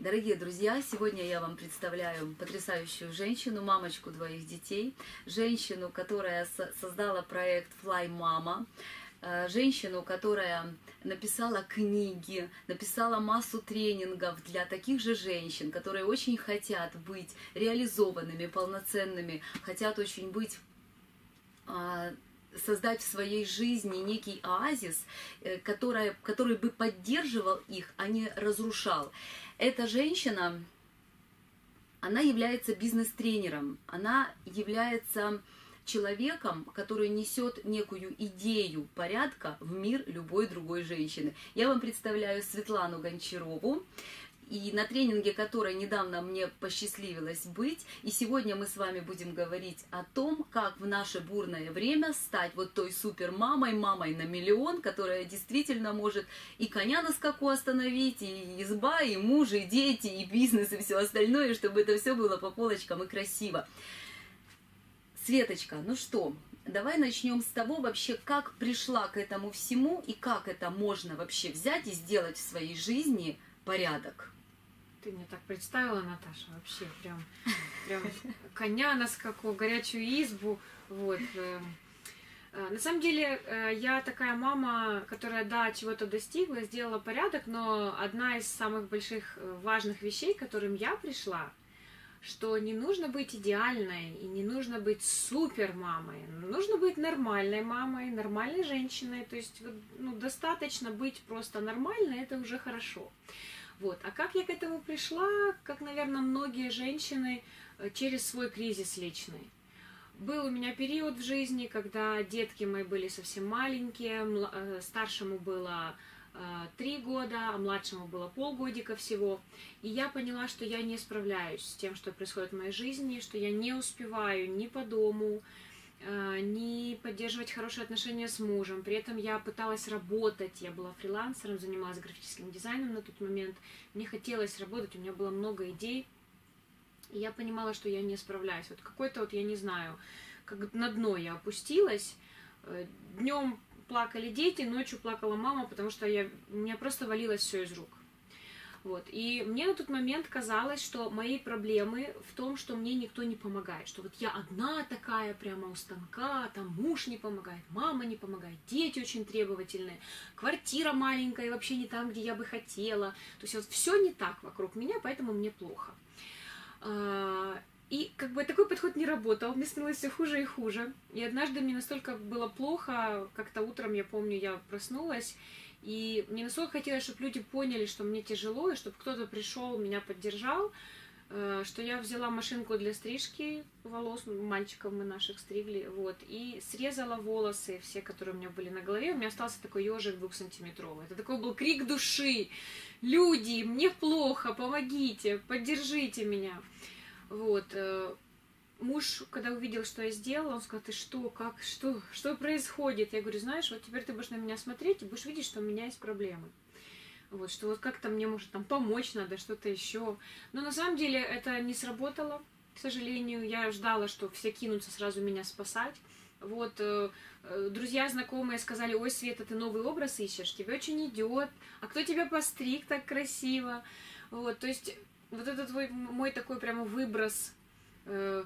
Дорогие друзья, сегодня я вам представляю потрясающую женщину, мамочку двоих детей, женщину, которая создала проект Fly Mama, э, женщину, которая написала книги, написала массу тренингов для таких же женщин, которые очень хотят быть реализованными, полноценными, хотят очень быть а, создать в своей жизни некий оазис, э, который, который бы поддерживал их, а не разрушал. Эта женщина, она является бизнес-тренером, она является человеком, который несет некую идею порядка в мир любой другой женщины. Я вам представляю Светлану Гончарову и на тренинге, который недавно мне посчастливилось быть. И сегодня мы с вами будем говорить о том, как в наше бурное время стать вот той супер мамой, мамой на миллион, которая действительно может и коня на скаку остановить, и изба, и муж, и дети, и бизнес, и все остальное, чтобы это все было по полочкам и красиво. Светочка, ну что, давай начнем с того вообще, как пришла к этому всему и как это можно вообще взять и сделать в своей жизни порядок. Ты мне так представила, Наташа, вообще прям, прям коня на скаку, горячую избу, вот. Эм. Э, на самом деле, э, я такая мама, которая, да, чего-то достигла, сделала порядок, но одна из самых больших э, важных вещей, к которым я пришла, что не нужно быть идеальной и не нужно быть супер мамой, нужно быть нормальной мамой, нормальной женщиной, то есть ну, достаточно быть просто нормальной, это уже хорошо. Вот. А как я к этому пришла, как, наверное, многие женщины, э, через свой кризис личный. Был у меня период в жизни, когда детки мои были совсем маленькие, э, старшему было э, три года, а младшему было полгодика всего. И я поняла, что я не справляюсь с тем, что происходит в моей жизни, что я не успеваю ни по дому, не поддерживать хорошие отношения с мужем. При этом я пыталась работать, я была фрилансером, занималась графическим дизайном на тот момент. Мне хотелось работать, у меня было много идей. И я понимала, что я не справляюсь. Вот какой-то вот, я не знаю, как на дно я опустилась. Э, Днем плакали дети, ночью плакала мама, потому что я, у меня просто валилось все из рук. Вот. И мне на тот момент казалось, что мои проблемы в том, что мне никто не помогает, что вот я одна такая прямо у станка, там муж не помогает, мама не помогает, дети очень требовательные, квартира маленькая вообще не там, где я бы хотела. То есть вот все не так вокруг меня, поэтому мне плохо. А, и как бы такой подход не работал, мне становилось все хуже и хуже. И однажды мне настолько было плохо, как-то утром, я помню, я проснулась, и мне настолько хотелось, чтобы люди поняли, что мне тяжело, и чтобы кто-то пришел, меня поддержал, э, что я взяла машинку для стрижки волос, ну, мальчиков мы наших стригли, вот, и срезала волосы, все, которые у меня были на голове, у меня остался такой ежик двухсантиметровый. Это такой был крик души. Люди, мне плохо, помогите, поддержите меня. Вот, э, муж, когда увидел, что я сделала, он сказал, ты что, как, что, что происходит? Я говорю, знаешь, вот теперь ты будешь на меня смотреть и будешь видеть, что у меня есть проблемы. Вот, что вот как-то мне может там помочь надо, что-то еще. Но на самом деле это не сработало, к сожалению. Я ждала, что все кинутся сразу меня спасать. Вот, э, э, друзья, знакомые сказали, ой, Света, ты новый образ ищешь, тебе очень идет, а кто тебя постриг так красиво? Вот, то есть вот этот твой, мой такой прямо выброс э,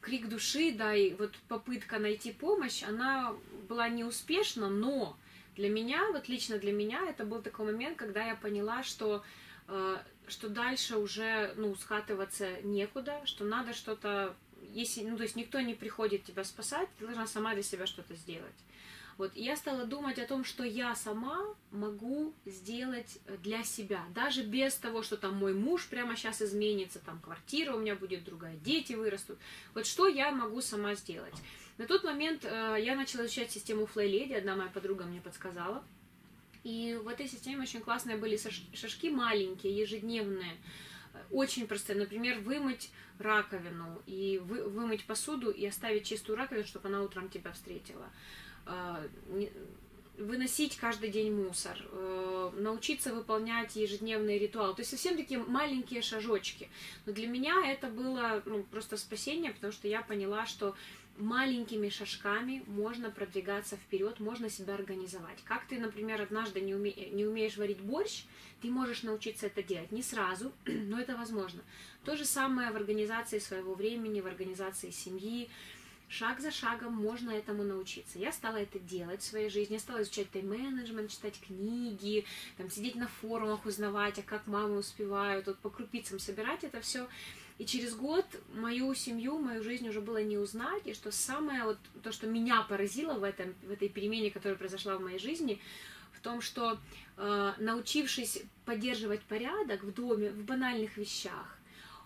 крик души, да, и вот попытка найти помощь, она была неуспешна, но для меня, вот лично для меня, это был такой момент, когда я поняла, что, э, что дальше уже, ну, скатываться некуда, что надо что-то, если, ну, то есть никто не приходит тебя спасать, ты должна сама для себя что-то сделать. Вот, я стала думать о том, что я сама могу сделать э, для себя, даже без того, что там мой муж прямо сейчас изменится, там квартира у меня будет другая, дети вырастут. Вот что я могу сама сделать. На тот момент э, я начала изучать систему Lady, одна моя подруга мне подсказала. И в этой системе очень классные были шажки маленькие, ежедневные, очень простые. Например, вымыть раковину и вы, вымыть посуду и оставить чистую раковину, чтобы она утром тебя встретила. А, выносить каждый день мусор, э, научиться выполнять ежедневные ритуалы. То есть совсем такие маленькие шажочки. Но для меня это было ну, просто спасение, потому что я поняла, что маленькими шажками можно продвигаться вперед, можно себя организовать. Как ты, например, однажды не, уме... не умеешь варить борщ, ты можешь научиться это делать. Не сразу, но это возможно. То же самое в организации своего времени, в организации семьи. Шаг за шагом можно этому научиться. Я стала это делать в своей жизни. Я стала изучать тайм-менеджмент, читать книги, там, сидеть на форумах, узнавать, а как мамы успевают, вот по крупицам собирать это все. И через год мою семью, мою жизнь уже было не узнать. И что самое, вот то, что меня поразило в, этом, в этой перемене, которая произошла в моей жизни, в том, что э, научившись поддерживать порядок в доме, в банальных вещах,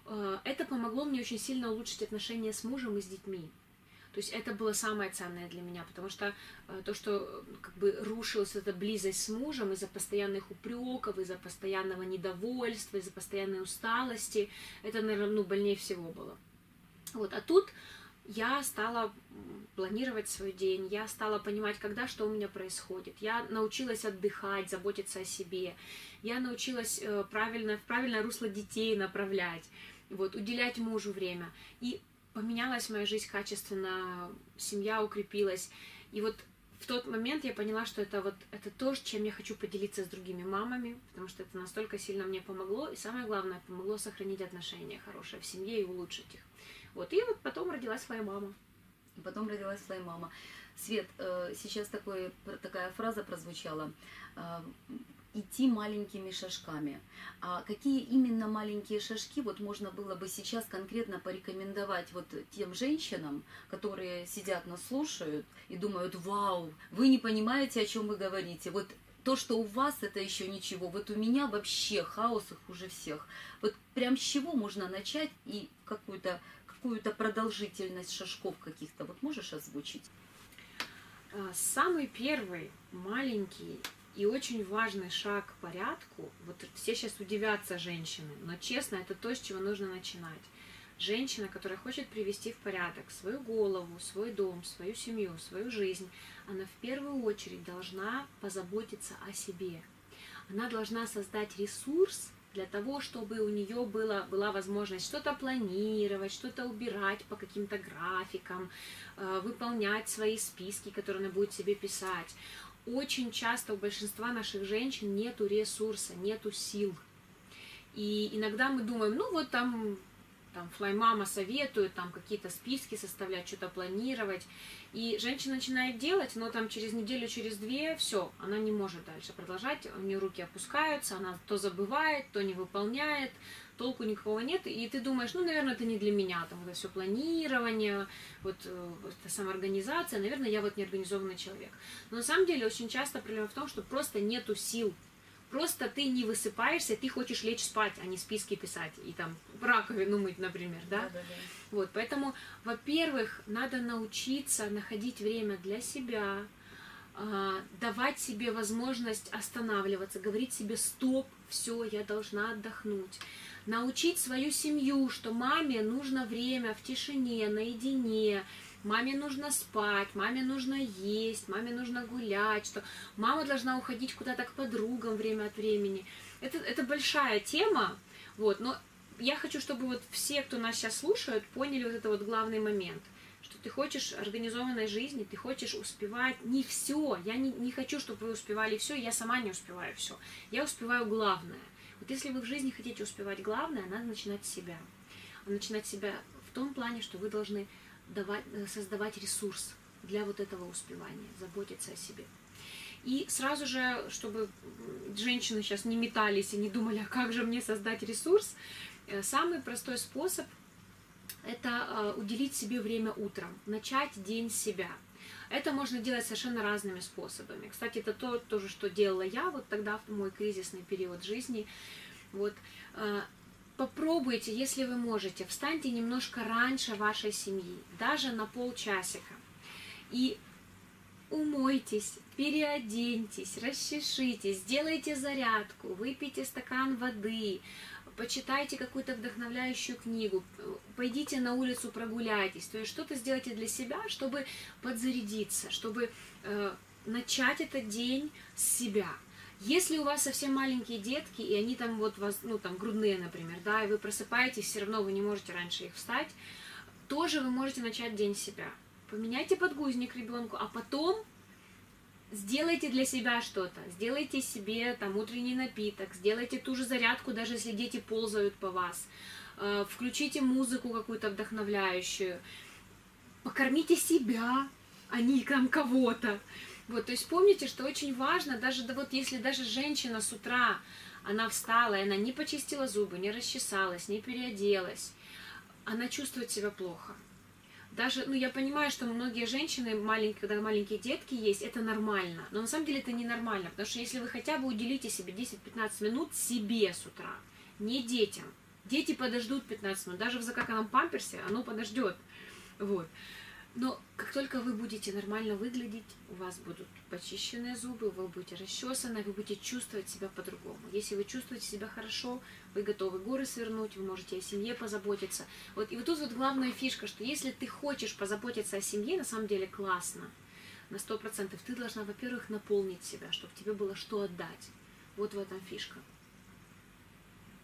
э, это помогло мне очень сильно улучшить отношения с мужем и с детьми. То есть это было самое ценное для меня, потому что э, то, что как бы рушилась эта близость с мужем из-за постоянных упреков, из-за постоянного недовольства, из-за постоянной усталости, это, наверное, ну, больнее всего было. Вот, а тут я стала планировать свой день, я стала понимать, когда что у меня происходит. Я научилась отдыхать, заботиться о себе. Я научилась э, правильно, в правильное русло детей направлять, вот, уделять мужу время. И поменялась моя жизнь качественно, семья укрепилась. И вот в тот момент я поняла, что это вот это то, чем я хочу поделиться с другими мамами, потому что это настолько сильно мне помогло, и самое главное, помогло сохранить отношения хорошие в семье и улучшить их. Вот, и вот потом родилась своя мама. Потом родилась своя мама. Свет, э, сейчас такой, такая фраза прозвучала. Идти маленькими шажками. А какие именно маленькие шажки вот можно было бы сейчас конкретно порекомендовать вот тем женщинам, которые сидят нас слушают и думают, вау, вы не понимаете, о чем вы говорите. Вот то, что у вас, это еще ничего. Вот у меня вообще хаос их уже всех. Вот прям с чего можно начать и какую-то какую-то продолжительность шажков каких-то вот можешь озвучить? А, самый первый маленький и очень важный шаг к порядку, вот все сейчас удивятся женщины, но честно, это то, с чего нужно начинать. Женщина, которая хочет привести в порядок свою голову, свой дом, свою семью, свою жизнь, она в первую очередь должна позаботиться о себе. Она должна создать ресурс для того, чтобы у нее было, была возможность что-то планировать, что-то убирать по каким-то графикам, э, выполнять свои списки, которые она будет себе писать очень часто у большинства наших женщин нету ресурса, нету сил. И иногда мы думаем, ну вот там, там флаймама советует там какие-то списки составлять, что-то планировать. И женщина начинает делать, но там через неделю, через две, все, она не может дальше продолжать, у нее руки опускаются, она то забывает, то не выполняет, толку никакого нет, и ты думаешь, ну, наверное, это не для меня, там, это все планирование, вот э, эта самоорганизация, наверное, я вот неорганизованный человек. Но на самом деле очень часто проблема в том, что просто нету сил, просто ты не высыпаешься, ты хочешь лечь спать, а не списки писать и там раковину мыть, например, да? Да, да, да. Вот, поэтому, во-первых, надо научиться находить время для себя, а, давать себе возможность останавливаться, говорить себе стоп, все, я должна отдохнуть научить свою семью, что маме нужно время в тишине, наедине, маме нужно спать, маме нужно есть, маме нужно гулять, что мама должна уходить куда-то к подругам время от времени. Это, это большая тема, вот, но я хочу, чтобы вот все, кто нас сейчас слушают, поняли вот это вот главный момент что ты хочешь организованной жизни, ты хочешь успевать не все. Я не, не хочу, чтобы вы успевали все, я сама не успеваю все. Я успеваю главное. Вот если вы в жизни хотите успевать главное, надо начинать с себя. Начинать с себя в том плане, что вы должны давать, э, создавать ресурс для вот этого успевания, заботиться о себе. И сразу же, чтобы женщины сейчас не метались и не думали, а как же мне создать ресурс, э, самый простой способ – это э, уделить себе время утром, начать день с себя – это можно делать совершенно разными способами. Кстати, это то, тоже, что делала я вот тогда, в мой кризисный период жизни. Вот. Э, попробуйте, если вы можете, встаньте немножко раньше вашей семьи, даже на полчасика. И умойтесь, переоденьтесь, расчешитесь, сделайте зарядку, выпейте стакан воды, почитайте какую-то вдохновляющую книгу, пойдите на улицу прогуляйтесь, то есть что-то сделайте для себя, чтобы подзарядиться, чтобы э, начать этот день с себя. Если у вас совсем маленькие детки, и они там вот вас, ну там грудные, например, да, и вы просыпаетесь, все равно вы не можете раньше их встать, тоже вы можете начать день себя. поменяйте подгузник ребенку, а потом сделайте для себя что-то, сделайте себе там утренний напиток, сделайте ту же зарядку, даже если дети ползают по вас, э, включите музыку какую-то вдохновляющую, покормите себя, а не там кого-то. Вот, то есть помните, что очень важно, даже да, вот если даже женщина с утра, она встала, и она не почистила зубы, не расчесалась, не переоделась, она чувствует себя плохо даже, ну, я понимаю, что многие женщины, маленькие, когда маленькие детки есть, это нормально. Но на самом деле это не нормально, потому что если вы хотя бы уделите себе 10-15 минут себе с утра, не детям. Дети подождут 15 минут, даже в закаканном памперсе оно подождет. Вот. Но как только вы будете нормально выглядеть, у вас будут почищенные зубы, вы будете расчесаны, вы будете чувствовать себя по-другому. Если вы чувствуете себя хорошо, вы готовы горы свернуть, вы можете о семье позаботиться. Вот, и вот тут вот главная фишка, что если ты хочешь позаботиться о семье, на самом деле классно, на сто процентов, ты должна, во-первых, наполнить себя, чтобы тебе было что отдать. Вот в этом фишка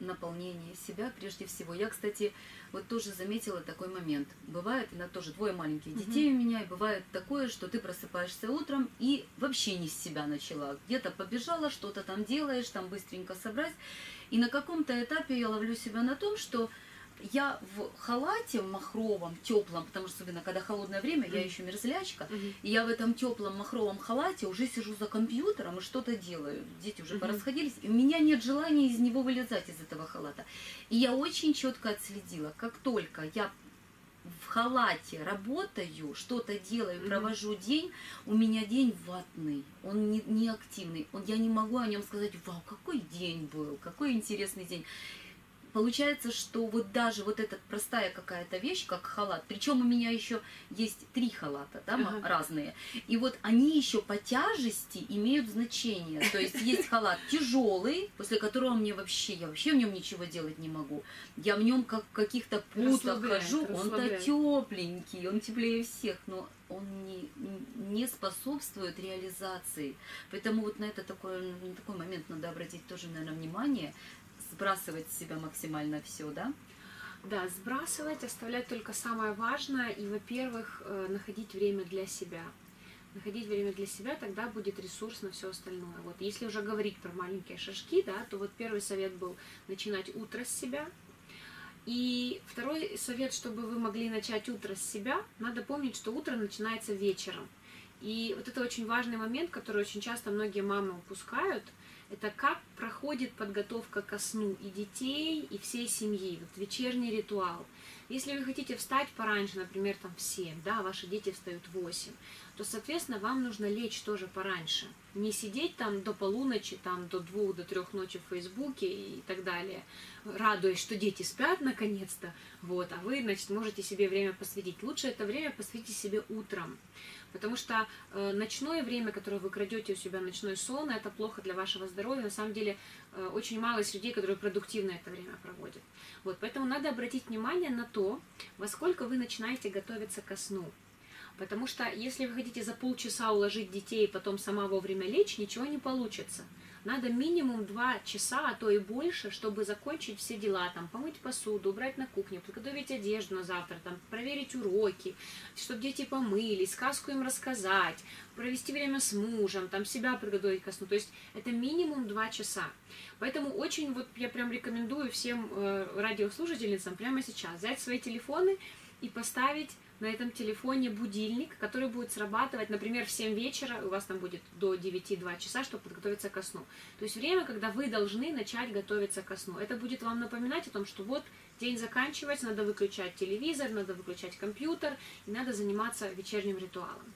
наполнение себя прежде всего. Я, кстати, вот тоже заметила такой момент. Бывает, на тоже двое маленьких детей угу. у меня, и бывает такое, что ты просыпаешься утром и вообще не с себя начала. Где-то побежала, что-то там делаешь, там быстренько собрать. И на каком-то этапе я ловлю себя на том, что я в халате махровом, теплом, потому что особенно когда холодное время, mm. я еще мерзлячка, mm-hmm. и я в этом теплом махровом халате уже сижу за компьютером и что-то делаю. Дети уже mm-hmm. порасходились, и у меня нет желания из него вылезать из этого халата. И я очень четко отследила, как только я в халате работаю, что-то делаю, провожу день, у меня день ватный, он не, не активный. Он, я не могу о нем сказать, вау, какой день был, какой интересный день получается, что вот даже вот эта простая какая-то вещь, как халат, причем у меня еще есть три халата, да, ага. разные, и вот они еще по тяжести имеют значение. То есть есть халат тяжелый, после которого мне вообще, я вообще в нем ничего делать не могу. Я в нем как в каких-то путах хожу, он-то тепленький, он теплее всех, но он не, не способствует реализации. Поэтому вот на это такой, на такой момент надо обратить тоже, наверное, внимание, сбрасывать с себя максимально все, да? Да, сбрасывать, оставлять только самое важное и, во-первых, э, находить время для себя. Находить время для себя, тогда будет ресурс на все остальное. Вот если уже говорить про маленькие шажки, да, то вот первый совет был начинать утро с себя. И второй совет, чтобы вы могли начать утро с себя, надо помнить, что утро начинается вечером. И вот это очень важный момент, который очень часто многие мамы упускают – это как проходит подготовка ко сну и детей, и всей семьи, вот вечерний ритуал. Если вы хотите встать пораньше, например, там в 7, да, ваши дети встают в 8, то, соответственно, вам нужно лечь тоже пораньше. Не сидеть там до полуночи, там до двух, до трех ночи в Фейсбуке и так далее, радуясь, что дети спят наконец-то, вот, а вы, значит, можете себе время посвятить. Лучше это время посвятить себе утром. Потому что э, ночное время, которое вы крадете у себя, ночной сон, это плохо для вашего здоровья. На самом деле э, очень мало есть людей, которые продуктивно это время проводят. Вот, поэтому надо обратить внимание на то, во сколько вы начинаете готовиться ко сну. Потому что если вы хотите за полчаса уложить детей и потом сама вовремя лечь, ничего не получится надо минимум 2 часа, а то и больше, чтобы закончить все дела, там, помыть посуду, убрать на кухне, подготовить одежду на завтра, там, проверить уроки, чтобы дети помылись, сказку им рассказать, провести время с мужем, там, себя приготовить ко сну. То есть это минимум 2 часа. Поэтому очень вот я прям рекомендую всем э, радиослушательницам прямо сейчас взять свои телефоны и поставить на этом телефоне будильник, который будет срабатывать, например, в 7 вечера, у вас там будет до 9-2 часа, чтобы подготовиться ко сну. То есть время, когда вы должны начать готовиться ко сну. Это будет вам напоминать о том, что вот день заканчивается, надо выключать телевизор, надо выключать компьютер, и надо заниматься вечерним ритуалом.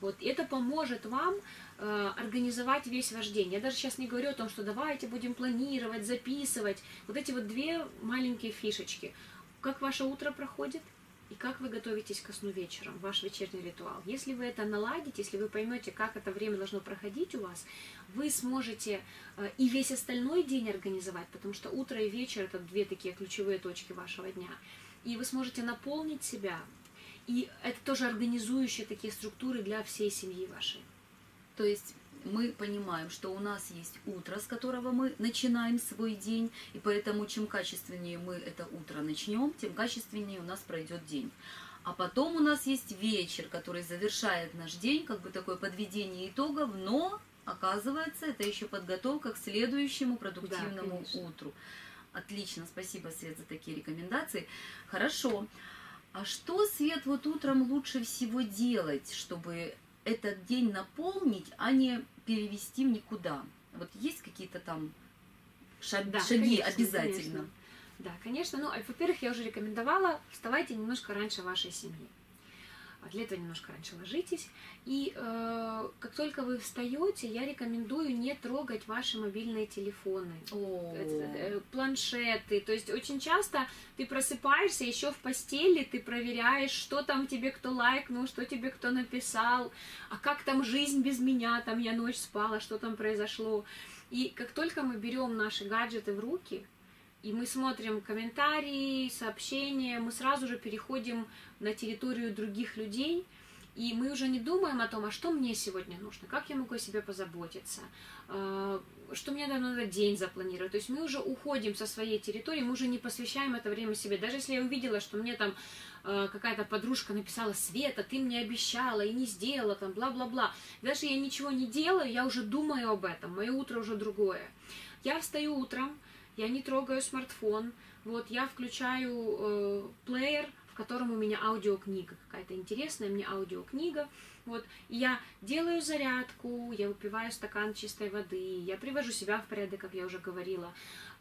Вот это поможет вам э, организовать весь ваш день. Я даже сейчас не говорю о том, что давайте будем планировать, записывать. Вот эти вот две маленькие фишечки. Как ваше утро проходит? И как вы готовитесь ко сну вечером, ваш вечерний ритуал. Если вы это наладите, если вы поймете, как это время должно проходить у вас, вы сможете э, и весь остальной день организовать, потому что утро и вечер это две такие ключевые точки вашего дня. И вы сможете наполнить себя. И это тоже организующие такие структуры для всей семьи вашей. То есть мы понимаем, что у нас есть утро, с которого мы начинаем свой день, и поэтому чем качественнее мы это утро начнем, тем качественнее у нас пройдет день. А потом у нас есть вечер, который завершает наш день, как бы такое подведение итогов, но оказывается, это еще подготовка к следующему продуктивному Да, утру. Отлично, спасибо, Свет, за такие рекомендации. Хорошо. А что, Свет, вот утром лучше всего делать, чтобы этот день наполнить, а не перевести в никуда? Вот есть какие-то там шаг- Да, шаги конечно, обязательно? конечно. Да, конечно. Ну, а, во-первых, я уже рекомендовала, вставайте немножко раньше вашей семьи. А Для этого немножко раньше ложитесь. И э, как только вы встаете, я рекомендую не трогать ваши мобильные телефоны. О, э, планшеты. То есть очень часто ты просыпаешься еще в постели, ты проверяешь, что там тебе кто лайкнул, что тебе кто написал, а как там жизнь без меня, там я ночь спала, что там произошло. И как только мы берем наши гаджеты в руки, и мы смотрим комментарии, сообщения, мы сразу же переходим на территорию других людей, и мы уже не думаем о том, а что мне сегодня нужно, как я могу о себе позаботиться, э, что мне надо, день запланировать. То есть мы уже уходим со своей территории, мы уже не посвящаем это время себе. Даже если я увидела, что мне там э, какая-то подружка написала, Света, ты мне обещала и не сделала, там, бла-бла-бла. Даже я ничего не делаю, я уже думаю об этом, мое утро уже другое. Я встаю утром, я не трогаю смартфон, вот, я включаю э, плеер, в котором у меня аудиокнига, какая-то интересная мне аудиокнига, вот, и я делаю зарядку, я выпиваю стакан чистой воды, я привожу себя в порядок, как я уже говорила,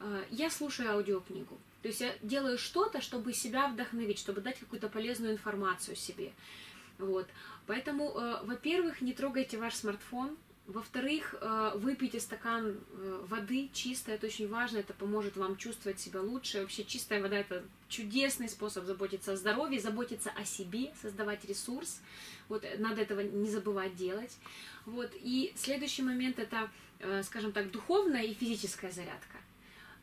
Э, я слушаю аудиокнигу, то есть я делаю что-то, чтобы себя вдохновить, чтобы дать какую-то полезную информацию себе, вот, поэтому, э, во-первых, не трогайте ваш смартфон, во-вторых, э, выпейте стакан э, воды чистой, это очень важно, это поможет вам чувствовать себя лучше. Вообще чистая вода это чудесный способ заботиться о здоровье, заботиться о себе, создавать ресурс. Вот э, надо этого не забывать делать. Вот. И следующий момент это, скажем так, духовная и физическая зарядка.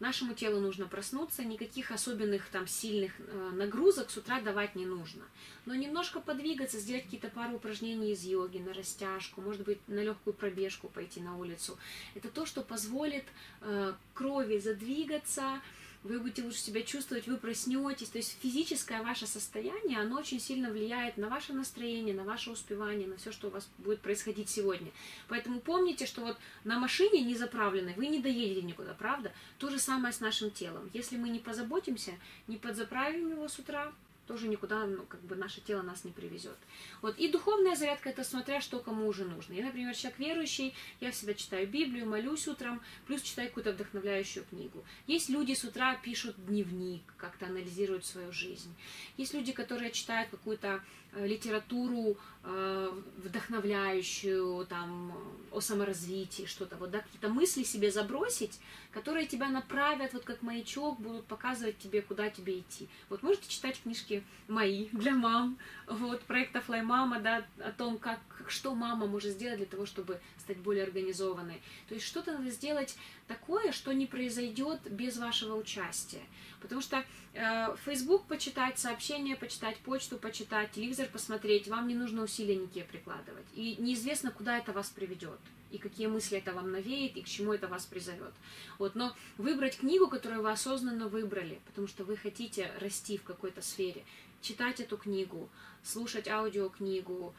Нашему телу нужно проснуться, никаких особенных там сильных э, нагрузок с утра давать не нужно. Но немножко подвигаться, сделать какие-то пару упражнений из йоги, на растяжку, может быть, на легкую пробежку пойти на улицу. Это то, что позволит э, крови задвигаться, вы будете лучше себя чувствовать, вы проснетесь. То есть физическое ваше состояние, оно очень сильно влияет на ваше настроение, на ваше успевание, на все, что у вас будет происходить сегодня. Поэтому помните, что вот на машине не заправленной вы не доедете никуда, правда? То же самое с нашим телом. Если мы не позаботимся, не подзаправим его с утра, тоже никуда, ну, как бы наше тело нас не привезет. Вот. И духовная зарядка, это смотря, что кому уже нужно. Я, например, человек верующий, я всегда читаю Библию, молюсь утром, плюс читаю какую-то вдохновляющую книгу. Есть люди с утра пишут дневник, как-то анализируют свою жизнь. Есть люди, которые читают какую-то литературу э, вдохновляющую, там, о саморазвитии, что-то, вот, да, какие-то мысли себе забросить, которые тебя направят, вот как маячок, будут показывать тебе, куда тебе идти. Вот можете читать книжки мои для мам, вот, проекта Fly Mama, да, о том, как, что мама может сделать для того, чтобы стать более организованной. То есть что-то надо сделать такое, что не произойдет без вашего участия. Потому что э, Facebook почитать, сообщения почитать, почту почитать, телевизор посмотреть, вам не нужно усилия никакие прикладывать. И неизвестно, куда это вас приведет и какие мысли это вам навеет, и к чему это вас призовет. Вот, но выбрать книгу, которую вы осознанно выбрали, потому что вы хотите расти в какой-то сфере, читать эту книгу, слушать аудиокнигу,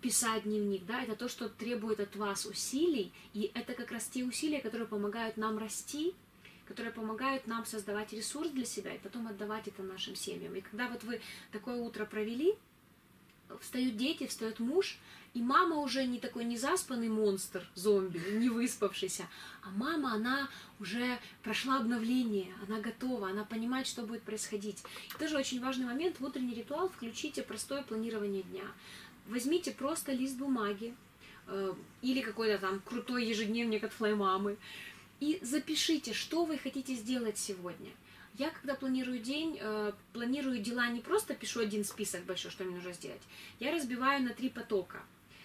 писать дневник, да, это то, что требует от вас усилий, и это как раз те усилия, которые помогают нам расти, которые помогают нам создавать ресурс для себя и потом отдавать это нашим семьям. И когда вот вы такое утро провели, встают дети, встает муж, и мама уже не такой незаспанный монстр, зомби, не выспавшийся, а мама, она уже прошла обновление, она готова, она понимает, что будет происходить. И тоже очень важный момент, в утренний ритуал включите простое планирование дня. Возьмите просто лист бумаги э, или какой-то там крутой ежедневник от флаймамы и запишите, что вы хотите сделать сегодня. Я, когда планирую день, э, планирую дела не просто пишу один список большой, что мне нужно сделать. Я разбиваю на три потока.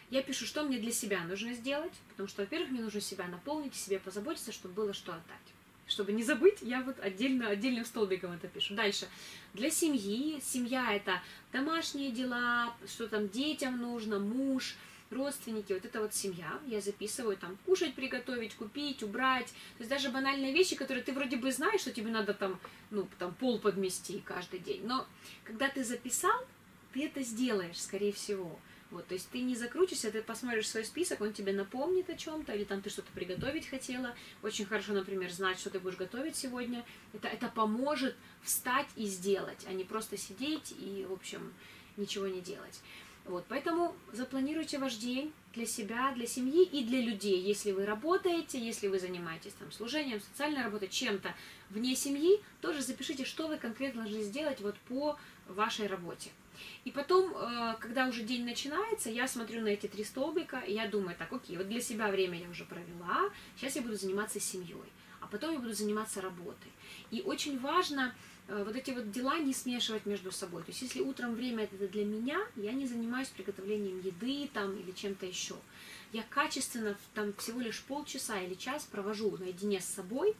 Я пишу, что мне для себя нужно сделать, потому что, во-первых, мне нужно себя наполнить, себе позаботиться, чтобы было что отдать. Чтобы не забыть, я вот отдельно, отдельным столбиком это пишу. Дальше. Для семьи. Семья это домашние дела, что там детям нужно, муж, родственники, вот это вот семья, я записываю там кушать, приготовить, купить, убрать, то есть даже банальные вещи, которые ты вроде бы знаешь, что тебе надо там, ну, там пол подмести каждый день, но когда ты записал, ты это сделаешь, скорее всего. Вот, то есть ты не закрутишься, ты посмотришь свой список, он тебе напомнит о чем-то, или там ты что-то приготовить хотела. Очень хорошо, например, знать, что ты будешь готовить сегодня. Это, это поможет встать и сделать, а не просто сидеть и, в общем, ничего не делать. Вот, поэтому запланируйте ваш день для себя, для семьи и для людей. Если вы работаете, если вы занимаетесь там служением, социальной работой, чем-то вне семьи, тоже запишите, что вы конкретно должны сделать вот по вашей работе. И потом, э, когда уже день начинается, я смотрю на эти три столбика, и я думаю, так, окей, вот для себя время я уже провела, сейчас я буду заниматься семьей, а потом я буду заниматься работой. И очень важно Э, вот эти вот дела не смешивать между собой. То есть если утром время это для меня, я не занимаюсь приготовлением еды там или чем-то еще. Я качественно там всего лишь полчаса или час провожу наедине с собой,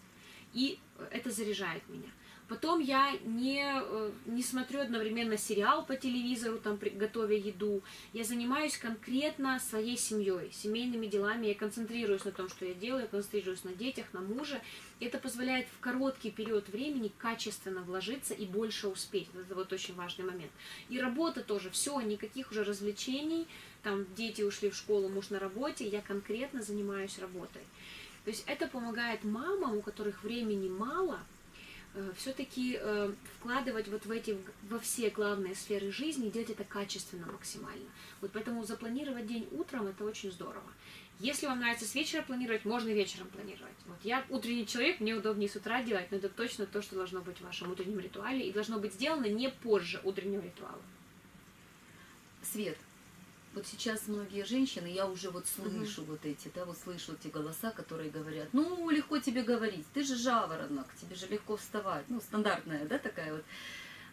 и это заряжает меня. Потом я не, э, не смотрю одновременно сериал по телевизору, там, готовя еду. Я занимаюсь конкретно своей семьей, семейными делами. Я концентрируюсь на том, что я делаю, я концентрируюсь на детях, на муже. Это позволяет в короткий период времени качественно вложиться и больше успеть. Это вот очень важный момент. И работа тоже. Все, никаких уже развлечений. Там дети ушли в школу, муж на работе. Я конкретно занимаюсь работой. То есть это помогает мамам, у которых времени мало – все-таки э, вкладывать вот в эти, во все главные сферы жизни, делать это качественно максимально. Вот поэтому запланировать день утром это очень здорово. Если вам нравится с вечера планировать, можно вечером планировать. Вот я утренний человек, мне удобнее с утра делать, но это точно то, что должно быть в вашем утреннем ритуале и должно быть сделано не позже утреннего ритуала. Свет, вот сейчас многие женщины, я уже вот слышу угу. вот эти, да, вот слышу эти голоса, которые говорят, ну, легко тебе говорить, ты же жаворонок, тебе же легко вставать. Ну, стандартная, да, такая вот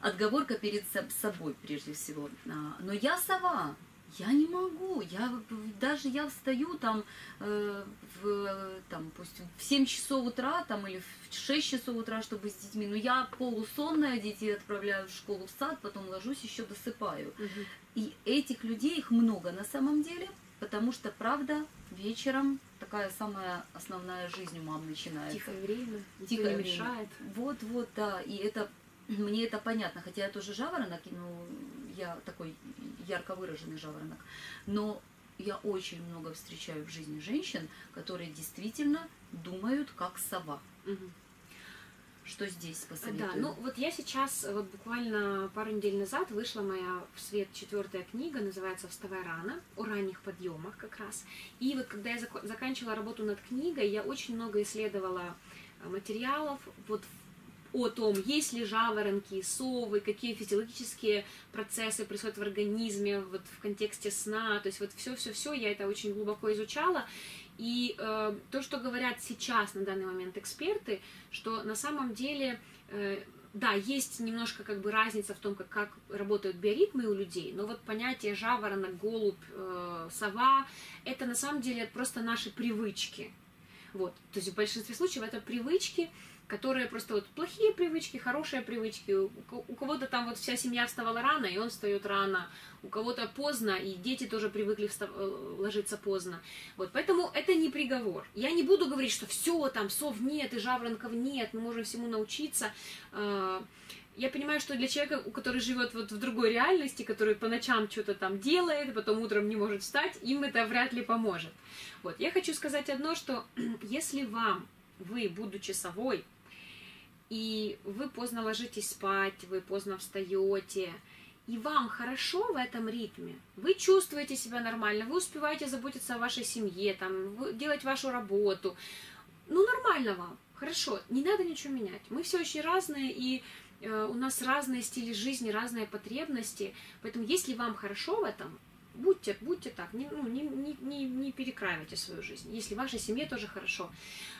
отговорка перед собой прежде всего. А, но я сова, я не могу, я даже я встаю там, э, в, там пусть в 7 часов утра там, или в 6 часов утра, чтобы с детьми, но я полусонная, детей отправляю в школу, в сад, потом ложусь, еще досыпаю. Угу. И этих людей, их много на самом деле, потому что, правда, вечером такая самая основная жизнь у мам начинается. Тихое время, Тихое время. мешает. Вот, вот, да, и это мне это понятно, хотя я тоже жаворонок, ну, я такой ярко выраженный жаворонок, но я очень много встречаю в жизни женщин, которые действительно думают как сова. Угу. Что здесь посоветую? Да, ну вот я сейчас, вот буквально пару недель назад вышла моя в свет четвертая книга, называется «Вставай рано», о ранних подъемах как раз. И вот когда я зак- заканчивала работу над книгой, я очень много исследовала э, материалов вот о том, есть ли жаворонки, совы, какие физиологические процессы происходят в организме вот в контексте сна, то есть вот все-все-все, я это очень глубоко изучала, и э, то, что говорят сейчас на данный момент эксперты, что на самом деле, э, да, есть немножко как бы разница в том, как, как работают биоритмы у людей, но вот понятие жаворонок, голубь, э, сова, это на самом деле просто наши привычки. Вот, то есть в большинстве случаев это привычки, которые просто вот плохие привычки, хорошие привычки. У кого-то там вот вся семья вставала рано, и он встает рано. У кого-то поздно, и дети тоже привыкли встав... Э, ложиться поздно. Вот, поэтому это не приговор. Я не буду говорить, что все, там, сов нет и жаворонков нет, мы можем всему научиться. А, я понимаю, что для человека, у который живет вот в другой реальности, который по ночам что-то там делает, потом утром не может встать, им это вряд ли поможет. Вот, я хочу сказать одно, что если вам, вы, будучи совой, и вы поздно ложитесь спать, вы поздно встаете, и вам хорошо в этом ритме, вы чувствуете себя нормально, вы успеваете заботиться о вашей семье, там, делать вашу работу, ну нормально вам, хорошо, не надо ничего менять. Мы все очень разные, и э, у нас разные стили жизни, разные потребности, поэтому если вам хорошо в этом, будьте, будьте так, не, ну, не, не, не, перекраивайте свою жизнь, если вашей семье тоже хорошо.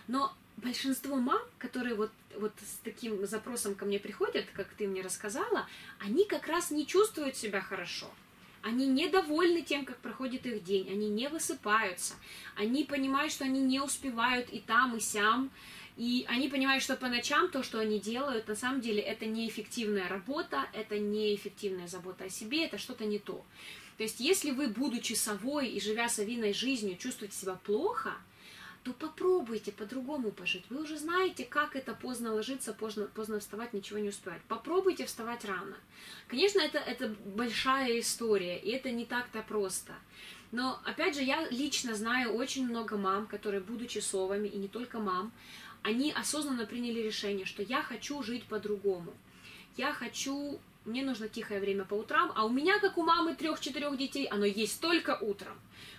Но большинство мам, которые вот, вот с таким запросом ко мне приходят, как ты мне рассказала, они как раз не чувствуют себя хорошо. Они недовольны тем, как проходит их день, они не высыпаются, они понимают, что они не успевают и там, и сям, и они понимают, что по ночам то, что они делают, на самом деле это неэффективная работа, это неэффективная забота о себе, это что-то не то. То есть, если вы, будучи совой и живя совиной жизнью, чувствуете себя плохо, то попробуйте по-другому пожить. Вы уже знаете, как это поздно ложиться, поздно, поздно вставать, ничего не успевать. Попробуйте вставать рано. Конечно, это, это большая история, и это не так-то просто. Но, опять же, я лично знаю очень много мам, которые, будучи совами, и не только мам, они осознанно приняли решение, что я хочу жить по-другому. Я хочу мне нужно тихое время по утрам, а у меня, как у мамы трех-четырех детей, оно есть только утром.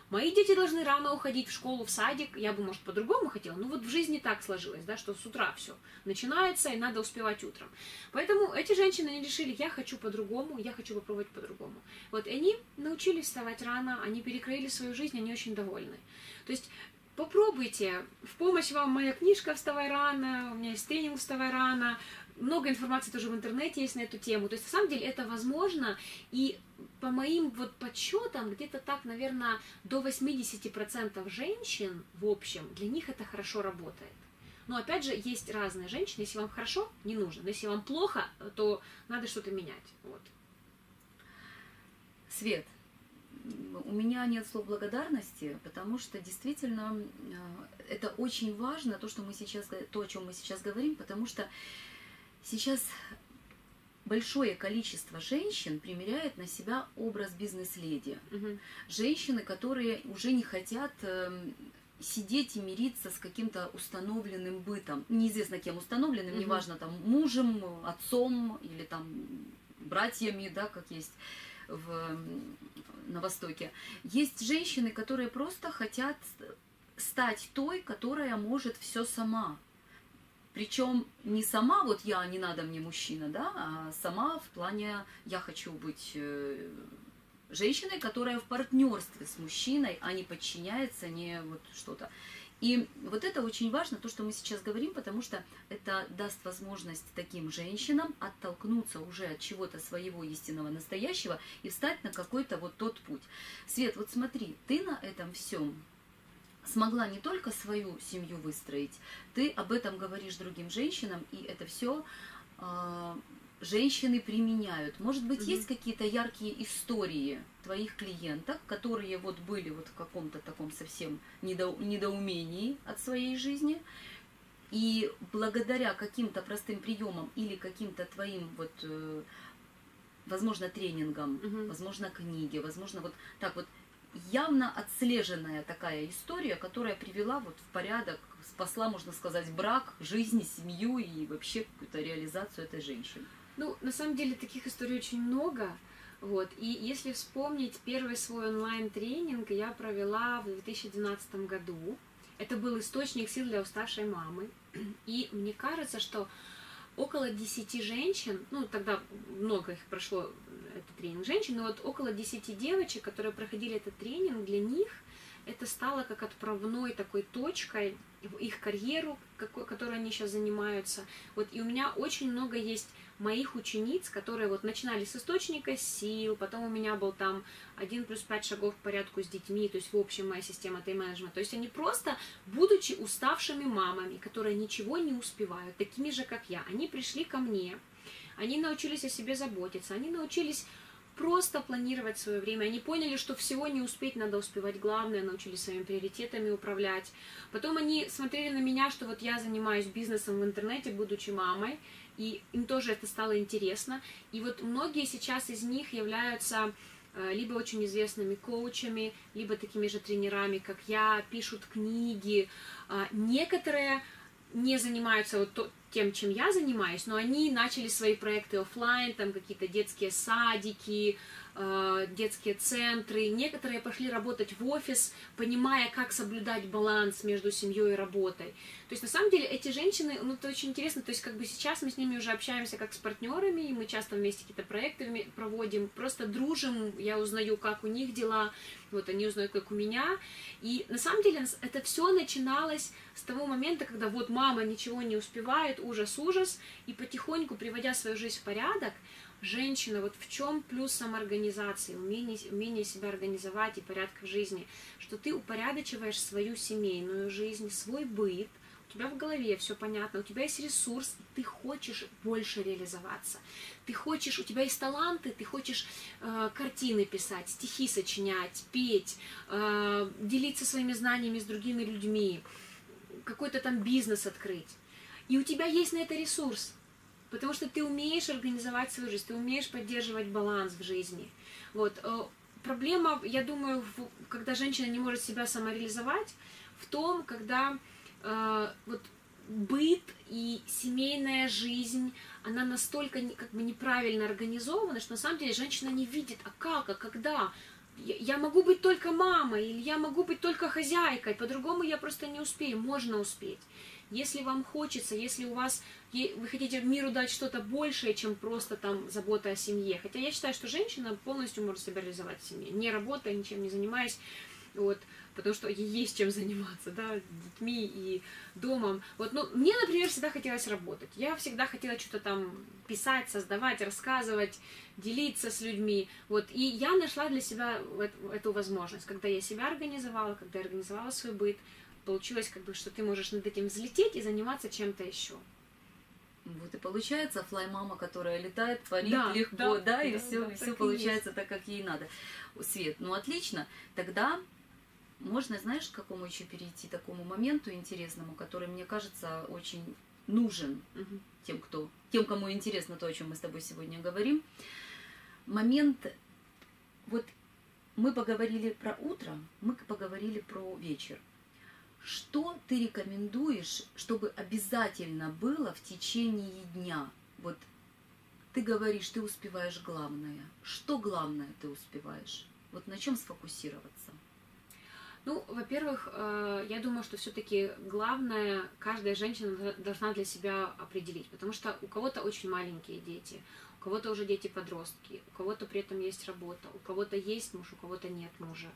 Мои дети должны рано уходить в школу, в садик. Я бы, может, по-другому хотела, но вот в жизни так сложилось, да, что с утра все начинается, и надо успевать утром. Поэтому эти женщины они решили, я хочу по-другому, я хочу попробовать по-другому. Вот, они научились вставать рано, они перекроили свою жизнь, они очень довольны. То есть попробуйте. В помощь вам моя книжка «Вставай рано», у меня есть тренинг «Вставай рано», много информации тоже в интернете есть на эту тему. То есть, на самом деле, это возможно, и по моим вот подсчетам, где-то так, наверное, до 80% женщин в общем, для них это хорошо работает. Но опять же, есть разные женщины. Если вам хорошо, не нужно. Но если вам плохо, то надо что-то менять. Вот. Свет, у меня нет слов благодарности, потому что действительно э, это очень важно, то, что мы сейчас, то, о чем мы сейчас говорим, потому что Сейчас большое количество женщин примеряет на себя образ бизнес-леди. Угу. Женщины, которые уже не хотят эм, сидеть и мириться с каким-то установленным бытом. Неизвестно кем установленным, угу. неважно, там, мужем, отцом или там братьями, да, как есть в, на Востоке. Есть женщины, которые просто хотят стать той, которая может все сама. Причем не сама, вот я, не надо мне мужчина, да, а сама в плане я хочу быть э, женщиной, которая в партнерстве с мужчиной, а не подчиняется, не вот что-то. И вот это очень важно, то, что мы сейчас говорим, потому что это даст возможность таким женщинам оттолкнуться уже от чего-то своего истинного настоящего и встать на какой-то вот тот путь. Свет, вот смотри, ты на этом всем смогла не только свою семью выстроить, ты об этом говоришь другим женщинам, и это все э, а, женщины применяют. Может быть, mm-hmm. есть какие-то яркие истории твоих клиенток, которые вот были вот в каком-то таком совсем недо, недоумении от своей жизни, и благодаря каким-то простым приемам или каким-то твоим вот, э, возможно, тренингам, mm-hmm. возможно, книге, возможно, вот так вот явно отслеженная такая история, которая привела вот в порядок, спасла, можно сказать, брак, жизнь, семью и вообще какую-то реализацию этой женщины. Ну, на самом деле таких историй очень много. Вот. И если вспомнить первый свой онлайн-тренинг, я провела в 2012 году. Это был источник сил для уставшей мамы. И мне кажется, что около 10 женщин, ну тогда много их прошло этот тренинг женщин, но вот около 10 девочек, которые проходили этот тренинг, для них это стало как отправной такой точкой в их карьеру, которой они сейчас занимаются. Вот и у меня очень много есть моих учениц, которые вот начинали с источника сил, потом у меня был там один плюс пять шагов к порядку с детьми, то есть в общем моя система тайм-менеджмента. То есть они просто, будучи уставшими мамами, которые ничего не успевают, такими же, как я, они пришли ко мне, они научились о себе заботиться, они научились просто планировать свое время. Они поняли, что всего не успеть, надо успевать главное, научились своими приоритетами управлять. Потом они смотрели на меня, что вот я занимаюсь бизнесом в интернете, будучи мамой, и им тоже это стало интересно. И вот многие сейчас из них являются э, либо очень известными коучами, либо такими же тренерами, как я, пишут книги. А, некоторые не занимаются вот тем, чем я занимаюсь, но они начали свои проекты офлайн, там какие-то детские садики, детские центры. Некоторые пошли работать в офис, понимая, как соблюдать баланс между семьей и работой. То есть, на самом деле, эти женщины, ну, это очень интересно, то есть, как бы сейчас мы с ними уже общаемся как с партнерами, и мы часто вместе какие-то проекты проводим, просто дружим, я узнаю, как у них дела, вот они узнают, как у меня. И на самом деле это все начиналось с того момента, когда вот мама ничего не успевает, ужас-ужас, и потихоньку, приводя свою жизнь в порядок, женщина, вот в чем плюс самоорганизации, умение, умение себя организовать и порядка в жизни, что ты упорядочиваешь свою семейную жизнь, свой быт, у тебя в голове все понятно, у тебя есть ресурс, ты хочешь больше реализоваться. Ты хочешь, у тебя есть таланты, ты хочешь э, картины писать, стихи сочинять, петь, э, делиться своими знаниями с другими людьми. какой-то там бизнес открыть. И у тебя есть на это ресурс, потому что ты умеешь организовать свою жизнь, ты умеешь поддерживать баланс в жизни. Вот. Э, проблема, я думаю, когда женщина не может себя самореализовать, в том, когда э, вот быт и семейная жизнь, она настолько как бы неправильно организована, что на самом деле женщина не видит, а как, а когда. Я могу быть только мамой, или я могу быть только хозяйкой, по-другому я просто не успею. Можно успеть. Если вам хочется, если у вас вы хотите миру дать что-то большее, чем просто там забота о семье. Хотя я считаю, что женщина полностью может себя реализовать в семье, не работая, ничем не занимаясь. Вот, потому что есть чем заниматься, да, детьми и домом. Вот, ну, мне, например, всегда хотелось работать. Я всегда хотела что-то там писать, создавать, рассказывать, делиться с людьми. Вот, и я нашла для себя эту возможность, когда я себя организовала, когда я организовала свой быт, получилось как бы, что ты можешь над этим взлететь и заниматься чем-то еще. Вот и получается флай-мама, которая летает, творит да, легко, да, да, и да, все, да, и все получается есть. так, как ей надо. Свет, ну отлично. Тогда можно, знаешь, к какому еще перейти такому моменту интересному, который, мне кажется, очень нужен угу. тем, кто, тем, кому интересно то, о чем мы с тобой сегодня говорим. Момент, вот мы поговорили про утро, мы поговорили про вечер. Что ты рекомендуешь, чтобы обязательно было в течение дня? Вот ты говоришь, ты успеваешь главное. Что главное ты успеваешь? Вот на чем сфокусироваться? Ну, во-первых, э, я думаю, что все-таки главное каждая женщина должна для себя определить, потому что у кого-то очень маленькие дети, у кого-то уже дети-подростки, у кого-то при этом есть работа, у кого-то есть муж, у кого-то нет мужа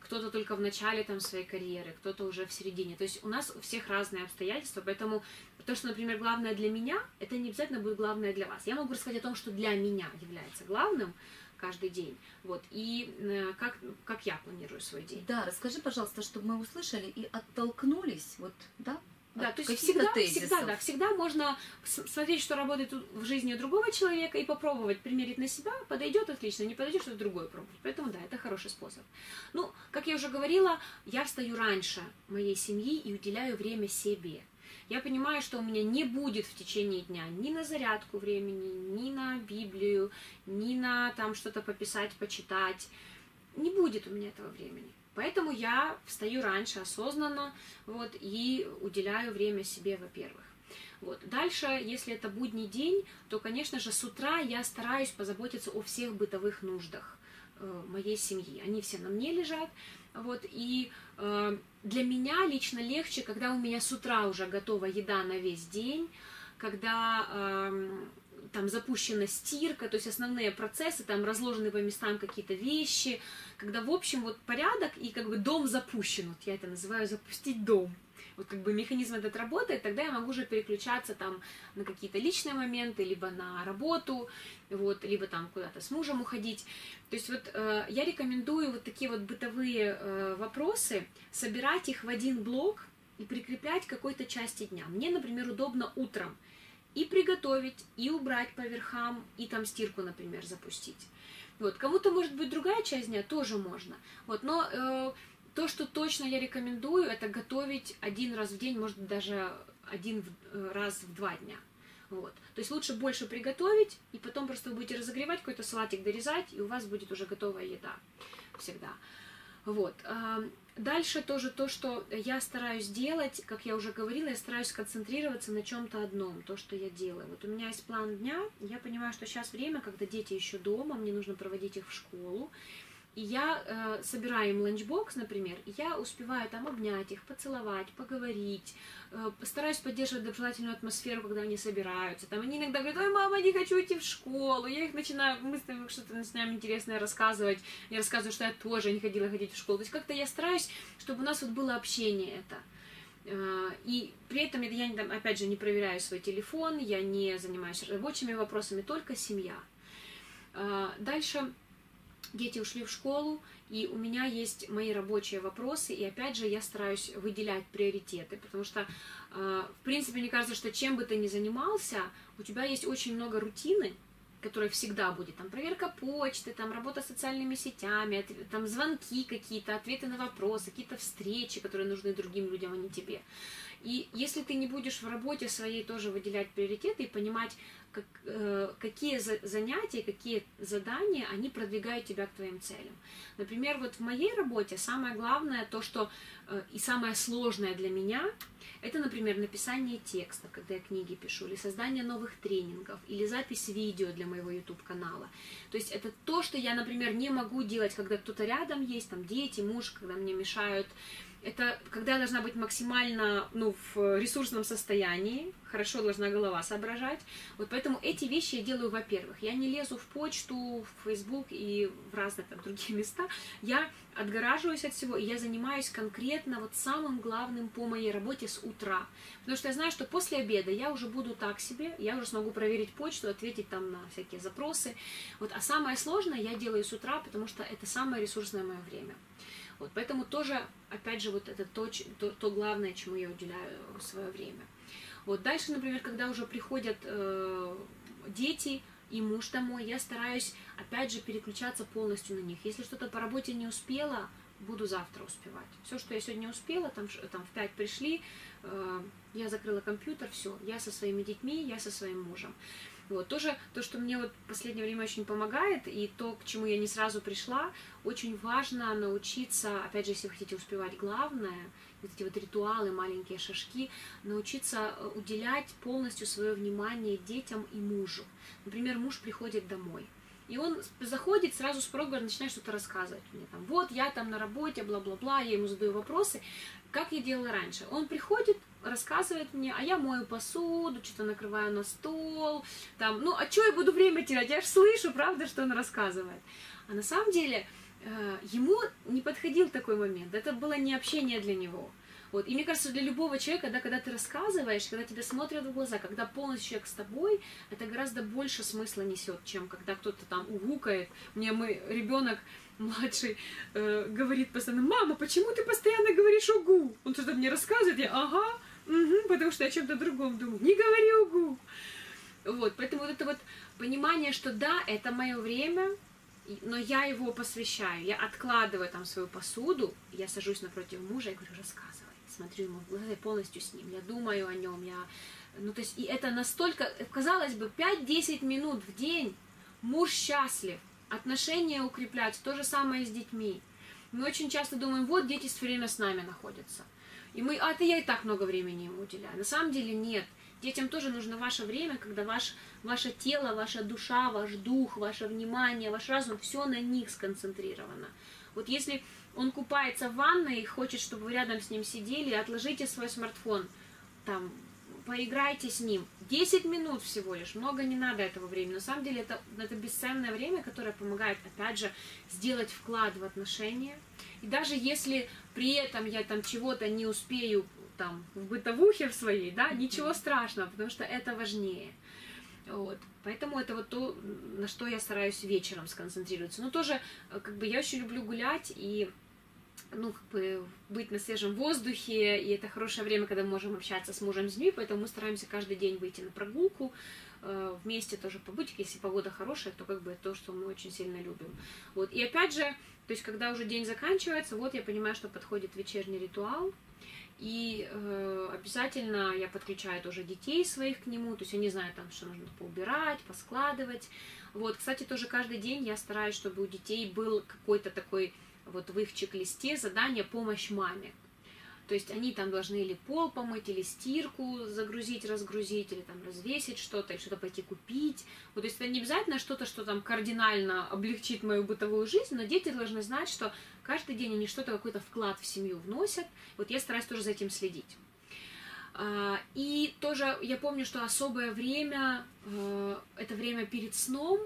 кто-то только в начале там своей карьеры, кто-то уже в середине. То есть у нас у всех разные обстоятельства, поэтому то, что, например, главное для меня, это не обязательно будет главное для вас. Я могу рассказать о том, что для меня является главным каждый день, вот, и э, как, как я планирую свой день. Да, расскажи, пожалуйста, чтобы мы услышали и оттолкнулись, вот, да, да, то есть всегда, всегда, да, всегда можно смотреть, что работает в жизни другого человека и попробовать примерить на себя. Подойдет отлично, не подойдет, что-то другое пробовать. Поэтому да, это хороший способ. Ну, как я уже говорила, я встаю раньше моей семьи и уделяю время себе. Я понимаю, что у меня не будет в течение дня ни на зарядку времени, ни на Библию, ни на там что-то пописать, почитать. Не будет у меня этого времени. Поэтому я встаю раньше осознанно вот, и уделяю время себе, во-первых. Вот. Дальше, если это будний день, то, конечно же, с утра я стараюсь позаботиться о всех бытовых нуждах э, моей семьи. Они все на мне лежат. Вот, и э, для меня лично легче, когда у меня с утра уже готова еда на весь день, когда э, там запущена стирка, то есть основные процессы, там разложены по местам какие-то вещи, когда, в общем, вот порядок и как бы дом запущен, вот я это называю запустить дом. Вот как бы механизм этот работает, тогда я могу уже переключаться там на какие-то личные моменты, либо на работу, вот, либо там куда-то с мужем уходить. То есть вот э, я рекомендую вот такие вот бытовые э, вопросы, собирать их в один блок и прикреплять к какой-то части дня. Мне, например, удобно утром и приготовить, и убрать по верхам, и там стирку, например, запустить. Вот. Кому-то, может быть, другая часть дня тоже можно. Вот. Но э, то, что точно я рекомендую, это готовить один раз в день, может даже один э, раз в два дня. Вот. То есть лучше больше приготовить, и потом просто вы будете разогревать, какой-то салатик дорезать, и у вас будет уже готовая еда всегда. Вот. Дальше тоже то, что я стараюсь делать, как я уже говорила, я стараюсь концентрироваться на чем-то одном, то, что я делаю. Вот у меня есть план дня, я понимаю, что сейчас время, когда дети еще дома, мне нужно проводить их в школу, и я э, собираю им ланчбокс, например, и я успеваю там обнять их, поцеловать, поговорить, э, стараюсь поддерживать доброжелательную атмосферу, когда они собираются. Там они иногда говорят, ой, мама, не хочу идти в школу. Я их начинаю, мы с тобой что-то начинаем интересное рассказывать. Я рассказываю, что я тоже не ходила ходить в школу. То есть как-то я стараюсь, чтобы у нас вот было общение это. Э, и при этом я, там, опять же, не проверяю свой телефон, я не занимаюсь рабочими вопросами, только семья. Э, дальше дети ушли в школу, и у меня есть мои рабочие вопросы, и опять же я стараюсь выделять приоритеты, потому что, э, в принципе, мне кажется, что чем бы ты ни занимался, у тебя есть очень много рутины, которая всегда будет, там проверка почты, там работа с социальными сетями, там звонки какие-то, ответы на вопросы, какие-то встречи, которые нужны другим людям, а не тебе. И если ты не будешь в работе своей тоже выделять приоритеты и понимать, как, э, какие за, занятия, какие задания, они продвигают тебя к твоим целям. Например, вот в моей работе самое главное, то, что э, и самое сложное для меня, это, например, написание текста, когда я книги пишу, или создание новых тренингов, или запись видео для моего YouTube-канала. То есть это то, что я, например, не могу делать, когда кто-то рядом есть, там дети, муж, когда мне мешают это когда я должна быть максимально ну, в ресурсном состоянии, хорошо должна голова соображать. Вот поэтому эти вещи я делаю, во-первых, я не лезу в почту, в Facebook и в разные там другие места, я отгораживаюсь от всего, и я занимаюсь конкретно вот самым главным по моей работе с утра. Потому что я знаю, что после обеда я уже буду так себе, я уже смогу проверить почту, ответить там на всякие запросы. Вот, а самое сложное я делаю с утра, потому что это самое ресурсное мое время. Вот, поэтому тоже, опять же, вот это то, то, то главное, чему я уделяю свое время. Вот дальше, например, когда уже приходят э, дети и муж домой, я стараюсь, опять же, переключаться полностью на них. Если что-то по работе не успела, буду завтра успевать. Все, что я сегодня успела, там, там в 5 пришли, э, я закрыла компьютер, все, я со своими детьми, я со своим мужем. Вот. Тоже то, что мне вот в последнее время очень помогает, и то, к чему я не сразу пришла, очень важно научиться, опять же, если вы хотите успевать главное, вот эти вот ритуалы, маленькие шажки, научиться э, уделять полностью свое внимание детям и мужу. Например, муж приходит домой, и он заходит сразу с порога начинает что-то рассказывать мне. Там, вот я там на работе, бла-бла-бла, я ему задаю вопросы. Как я делала раньше? Он приходит, рассказывает мне, а я мою посуду, что-то накрываю на стол, там, ну, а что я буду время терять? Я же слышу, правда, что он рассказывает. А на самом деле э, ему не подходил такой момент, это было не общение для него. Вот. И мне кажется, для любого человека, да, когда ты рассказываешь, когда тебя смотрят в глаза, когда полностью человек с тобой, это гораздо больше смысла несет, чем когда кто-то там угукает. Мне мой ребенок младший э, говорит постоянно, мама, почему ты постоянно говоришь угу? Он что-то мне рассказывает, я, ага, угу, потому что о чем-то другом думаю. Не говори угу. Вот, поэтому вот это вот понимание, что да, это мое время, но я его посвящаю. Я откладываю там свою посуду, я сажусь напротив мужа и говорю, рассказывай. Смотрю ему в глаза, я полностью с ним, я думаю о нем, я... Ну, то есть, и это настолько, казалось бы, 5-10 минут в день муж счастлив, отношения укреплять, то же самое с детьми. Мы очень часто думаем, вот дети все время с нами находятся. И мы, а это я и так много времени ему уделяю. На самом деле нет. Детям тоже нужно ваше время, когда ваш, ваше тело, ваша душа, ваш дух, ваше внимание, ваш разум, все на них сконцентрировано. Вот если он купается в ванной и хочет, чтобы вы рядом с ним сидели, отложите свой смартфон, там, поиграйте с ним. 10 минут всего лишь, много не надо этого времени. На самом деле это, это бесценное время, которое помогает, опять же, сделать вклад в отношения. И даже если при этом я там чего-то не успею там в бытовухе в своей, да, ничего страшного, потому что это важнее. Вот. Поэтому это вот то, на что я стараюсь вечером сконцентрироваться. Но тоже, э, как бы, я очень люблю гулять и ну, как бы быть на свежем воздухе, и это хорошее время, когда мы можем общаться с мужем, с детьми, поэтому мы стараемся каждый день выйти на прогулку, э, вместе тоже побыть, если погода хорошая, то как бы то, что мы очень сильно любим. Вот, и опять же, то есть, когда уже день заканчивается, вот я понимаю, что подходит вечерний ритуал, и э, обязательно я подключаю тоже детей своих к нему, то есть они знают там, что нужно поубирать, поскладывать. Вот, кстати, тоже каждый день я стараюсь, чтобы у детей был какой-то такой вот в их чек-листе задание «Помощь маме». То есть они там должны или пол помыть, или стирку загрузить, разгрузить, или там развесить что-то, или что-то пойти купить. Вот, то есть это не обязательно что-то, что там кардинально облегчит мою бытовую жизнь, но дети должны знать, что каждый день они что-то, какой-то вклад в семью вносят. Вот я стараюсь тоже за этим следить. А, и тоже я помню, что особое время, э, это время перед сном.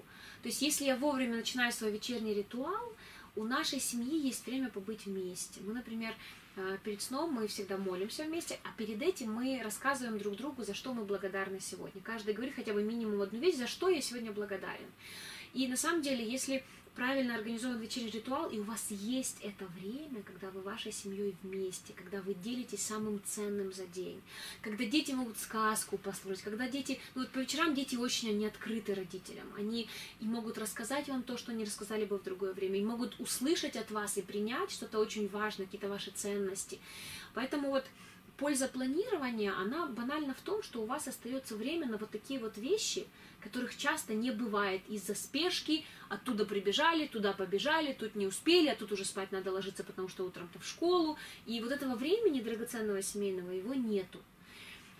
То есть если я вовремя начинаю свой вечерний ритуал, у нашей семьи есть время побыть вместе. Мы, например, э, перед сном мы всегда молимся вместе, а перед этим мы рассказываем друг другу, за что мы благодарны сегодня. Каждый говорит хотя бы минимум одну вещь, за что я сегодня благодарен. И на самом деле, если правильно организован вечерний ритуал, и у вас есть это время, когда вы вашей семьей вместе, когда вы делитесь самым ценным за день, когда дети могут сказку послушать, когда дети, ну вот по вечерам дети очень они открыты родителям, они и могут рассказать вам то, что не рассказали бы в другое время, и могут услышать от вас и принять что-то очень важное, какие-то ваши ценности. Поэтому вот польза планирования, она банально в том, что у вас остается время на вот такие вот вещи, которых часто не бывает из-за спешки, оттуда прибежали, туда побежали, тут не успели, а тут уже спать надо ложиться, потому что утром-то в школу, и вот этого времени драгоценного семейного его нету.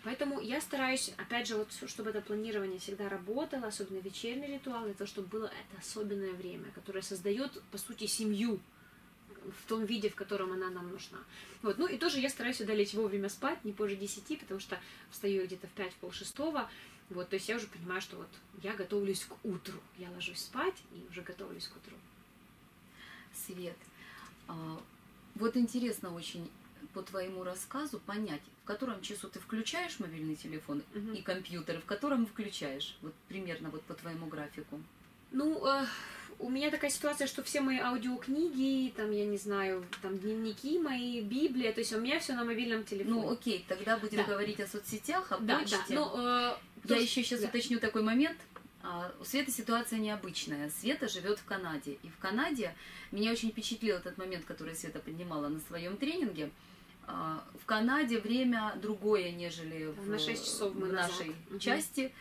Поэтому я стараюсь, опять же, вот чтобы это планирование всегда работало, особенно вечерний ритуал, это чтобы было это особенное время, которое создает, по сути, семью, в том виде, в котором она нам нужна. Вот. Ну и тоже я стараюсь сюда лечь вовремя спать, не позже 10, потому что встаю где-то в 5 пол шестого. Вот, то есть я уже понимаю, что вот я готовлюсь к утру. Я ложусь спать и уже готовлюсь к утру. Свет, а, вот интересно очень по твоему рассказу понять, в котором часу ты включаешь мобильный телефон угу. и компьютер, в котором включаешь, вот примерно вот по твоему графику. Ну, э, у меня такая ситуация, что все мои аудиокниги, там, я не знаю, там, дневники мои, Библия, то есть у меня все на мобильном телефоне. Ну, окей, тогда будем да. говорить о соцсетях, о да, почте. Да, но, э, я еще сейчас да. уточню такой момент. А, у Светы ситуация необычная. Света живет в Канаде. И в Канаде меня очень впечатлил этот момент, который Света поднимала на своем тренинге. А, в Канаде время другое, нежели в, на 6 часов мы в нашей назад. части.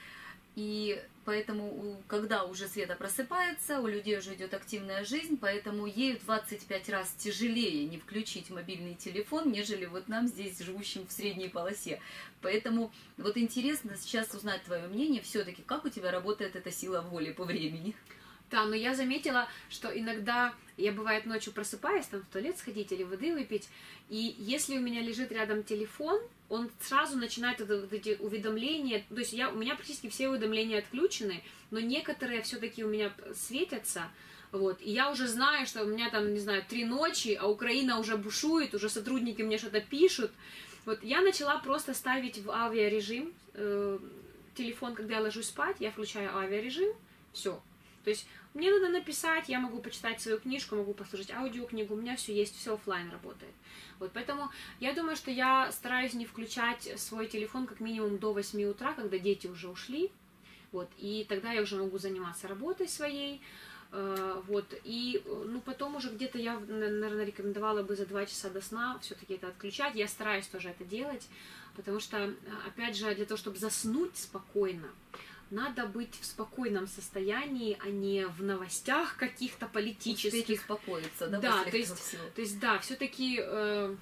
И поэтому, когда уже Света просыпается, у людей уже идет активная жизнь, поэтому ей в 25 раз тяжелее не включить мобильный телефон, нежели вот нам здесь, живущим в средней полосе. Поэтому вот интересно сейчас узнать твое мнение, все-таки как у тебя работает эта сила воли по времени? Да, но я заметила, что иногда я бывает ночью просыпаюсь, там в туалет сходить или воды выпить, и если у меня лежит рядом телефон, он сразу начинает это, вот эти уведомления, то есть я, у меня практически все уведомления отключены, но некоторые все-таки у меня светятся, вот, и я уже знаю, что у меня там, не знаю, три ночи, а Украина уже бушует, уже сотрудники мне что-то пишут, вот, я начала просто ставить в авиарежим э, телефон, когда я ложусь спать, я включаю авиарежим, все, то есть мне надо написать, я могу почитать свою книжку, могу послушать аудиокнигу, у меня все есть, все офлайн работает. Вот, поэтому я думаю, что я стараюсь не включать свой телефон как минимум до 8 утра, когда дети уже ушли. Вот, и тогда я уже могу заниматься работой своей. Э, вот, и ну, потом уже где-то я, наверное, рекомендовала бы за 2 часа до сна все-таки это отключать. Я стараюсь тоже это делать, потому что, опять же, для того, чтобы заснуть спокойно, надо быть в спокойном состоянии, а не в новостях каких-то политических. Успеть успокоиться, да? Да, то есть, всего. то есть, да, все-таки э,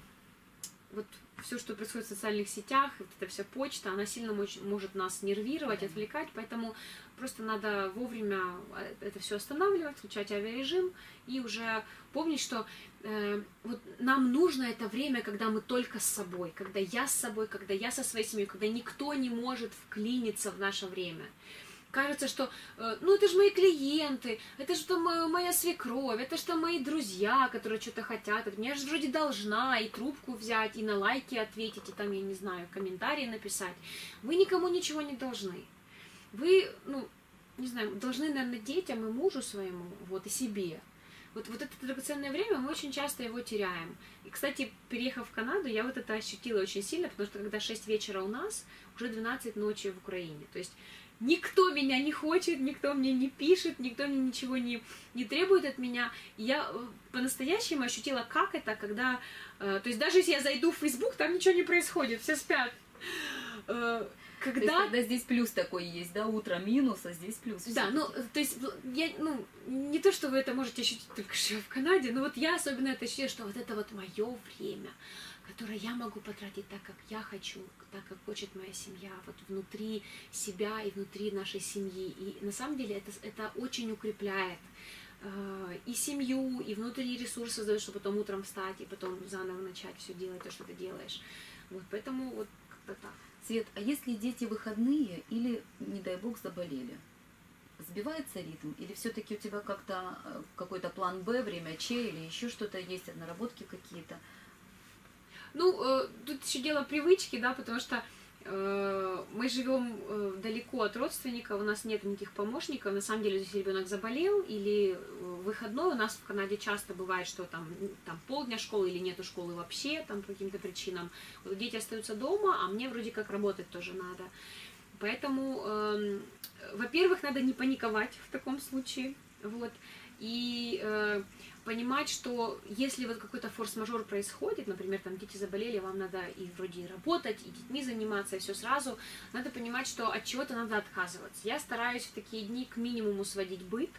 вот все, что происходит в социальных сетях, вот эта вся почта, она сильно мож, может нас нервировать, отвлекать, поэтому просто надо вовремя э, это все останавливать, включать авиарежим и уже помнить, что э, вот нам нужно это время, когда мы только с собой, когда я с собой, когда я со своей семьей, когда никто не может вклиниться в наше время. Кажется, что, э, ну, это же мои клиенты, это же моя свекровь, это же мои друзья, которые что-то хотят, я же вроде должна и трубку взять, и на лайки ответить, и там, я не знаю, комментарии написать. Вы никому ничего не должны. Вы, ну, не знаю, должны, наверное, детям и мужу своему, вот, и себе. Вот, вот это драгоценное время, мы очень часто его теряем. И, кстати, переехав в Канаду, я вот это ощутила очень сильно, потому что когда 6 вечера у нас, уже 12 ночи в Украине. То есть никто меня не хочет, никто мне не пишет, никто мне ничего не, не требует от меня. И я э, по-настоящему ощутила, как это, когда... Э, то есть даже если я зайду в Facebook, там ничего не происходит, все спят. Э, когда... То есть, когда здесь плюс такой есть, да, утро минус, а здесь плюс. Да, ну, то есть, я, ну, не то, что вы это можете ощутить только что в Канаде, но вот я особенно это ощущаю, что вот это вот мое время, которое я могу потратить так, как я хочу, так, как хочет моя семья, вот внутри себя и внутри нашей семьи. И на самом деле это, это очень укрепляет э, и семью, и внутренние ресурсы чтобы потом утром встать и потом заново начать все делать, то, что ты делаешь. Вот, поэтому вот как-то так. Свет, а если дети выходные или, не дай бог, заболели? Сбивается ритм? Или все-таки у тебя как-то э, какой-то план Б, время Ч или еще что-то есть, наработки какие-то? Ну, э, тут еще дело привычки, да, потому что Э, мы живем э, далеко от родственников, у нас нет никаких помощников. На самом деле, если ребенок заболел или выходной, у нас в Канаде часто бывает, что там, там полдня школы или нету школы вообще, там по каким-то причинам. Вот дети остаются дома, а мне вроде как работать тоже надо. Поэтому, э, во-первых, надо не паниковать в таком случае. Вот. И э, понимать, что если вот какой-то форс-мажор происходит, например, там дети заболели, вам надо и вроде и работать, и детьми заниматься, и все сразу, надо понимать, что от чего-то надо отказываться. Я стараюсь в такие дни к минимуму сводить быт,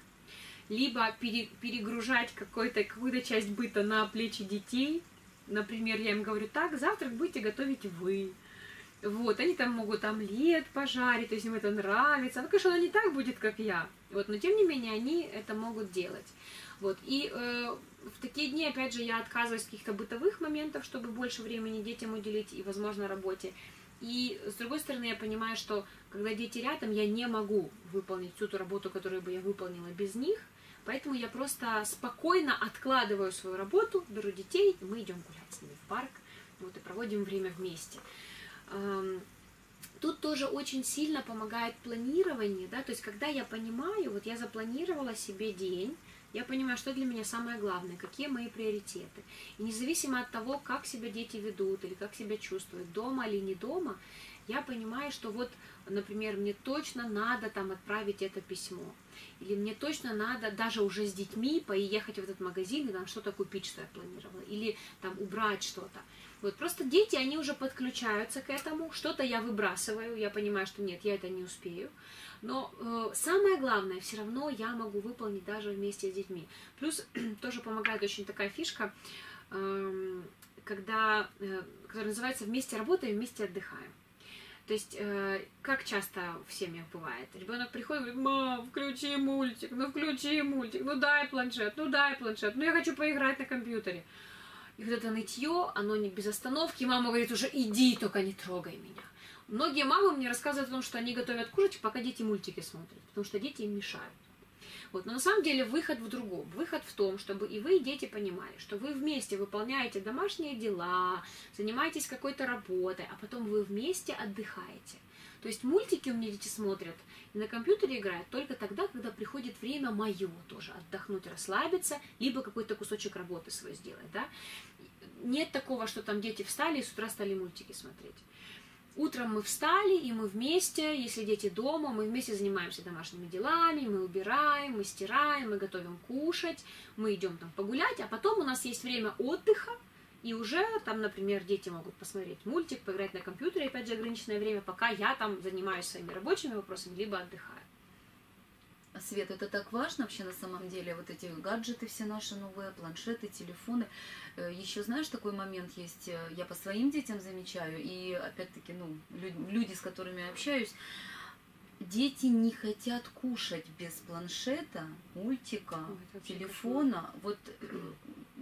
либо пере, перегружать какую-то какую часть быта на плечи детей. Например, я им говорю, так, завтрак будете готовить вы. Вот, они там могут омлет пожарить, то есть им это нравится. Ну, конечно, оно не так будет, как я. Вот, но тем не менее, они это могут делать. Вот. И э, в такие дни, опять же, я отказываюсь от каких-то бытовых моментов, чтобы больше времени детям уделить и, возможно, работе. И с другой стороны, я понимаю, что когда дети рядом, я не могу выполнить всю ту работу, которую бы я выполнила без них. Поэтому я просто спокойно откладываю свою работу, беру детей, и мы идем гулять с ними в парк, вот, и проводим время вместе. Тут тоже очень сильно помогает планирование, да, то есть когда я понимаю, вот я запланировала себе день, я понимаю, что для меня самое главное, какие мои приоритеты. И независимо от того, как себя дети ведут или как себя чувствуют, дома или не дома, я понимаю, что вот, например, мне точно надо там отправить это письмо. Или мне точно надо даже уже с детьми поехать в этот магазин и там что-то купить, что я планировала. Или там убрать что-то. Вот просто дети, они уже подключаются к этому. Что-то я выбрасываю, я понимаю, что нет, я это не успею. Но э, самое главное, все равно я могу выполнить даже вместе с детьми. Плюс тоже помогает очень такая фишка, э, когда, э, которая называется «Вместе работаем, вместе отдыхаем». То есть, э, как часто в семьях бывает, ребенок приходит и говорит, мам, включи мультик, ну включи мультик, ну дай планшет, ну дай планшет, ну я хочу поиграть на компьютере. И вот это нытье, оно не без остановки, мама говорит уже, иди, только не трогай меня. Многие мамы мне рассказывают о том, что они готовят кушать, пока дети мультики смотрят, потому что дети им мешают. Вот. Но на самом деле выход в другом. Выход в том, чтобы и вы, и дети, понимали, что вы вместе выполняете домашние дела, занимаетесь какой-то работой, а потом вы вместе отдыхаете. То есть мультики у меня дети смотрят и на компьютере играют только тогда, когда приходит время мое тоже отдохнуть, расслабиться, либо какой-то кусочек работы свой сделать. Да? Нет такого, что там дети встали и с утра стали мультики смотреть. Утром мы встали, и мы вместе, если дети дома, мы вместе занимаемся домашними делами, мы убираем, мы стираем, мы готовим кушать, мы идем там погулять, а потом у нас есть время отдыха, и уже там, например, дети могут посмотреть мультик, поиграть на компьютере, опять же, ограниченное время, пока я там занимаюсь своими рабочими вопросами, либо отдыхаю. Свет, это так важно вообще на самом деле, вот эти гаджеты все наши новые, планшеты, телефоны. Э, Еще знаешь, такой момент есть, э, я по своим детям замечаю, и опять-таки, ну, люди, с которыми я общаюсь, дети не хотят кушать без планшета, мультика, Ой, телефона. Вот э,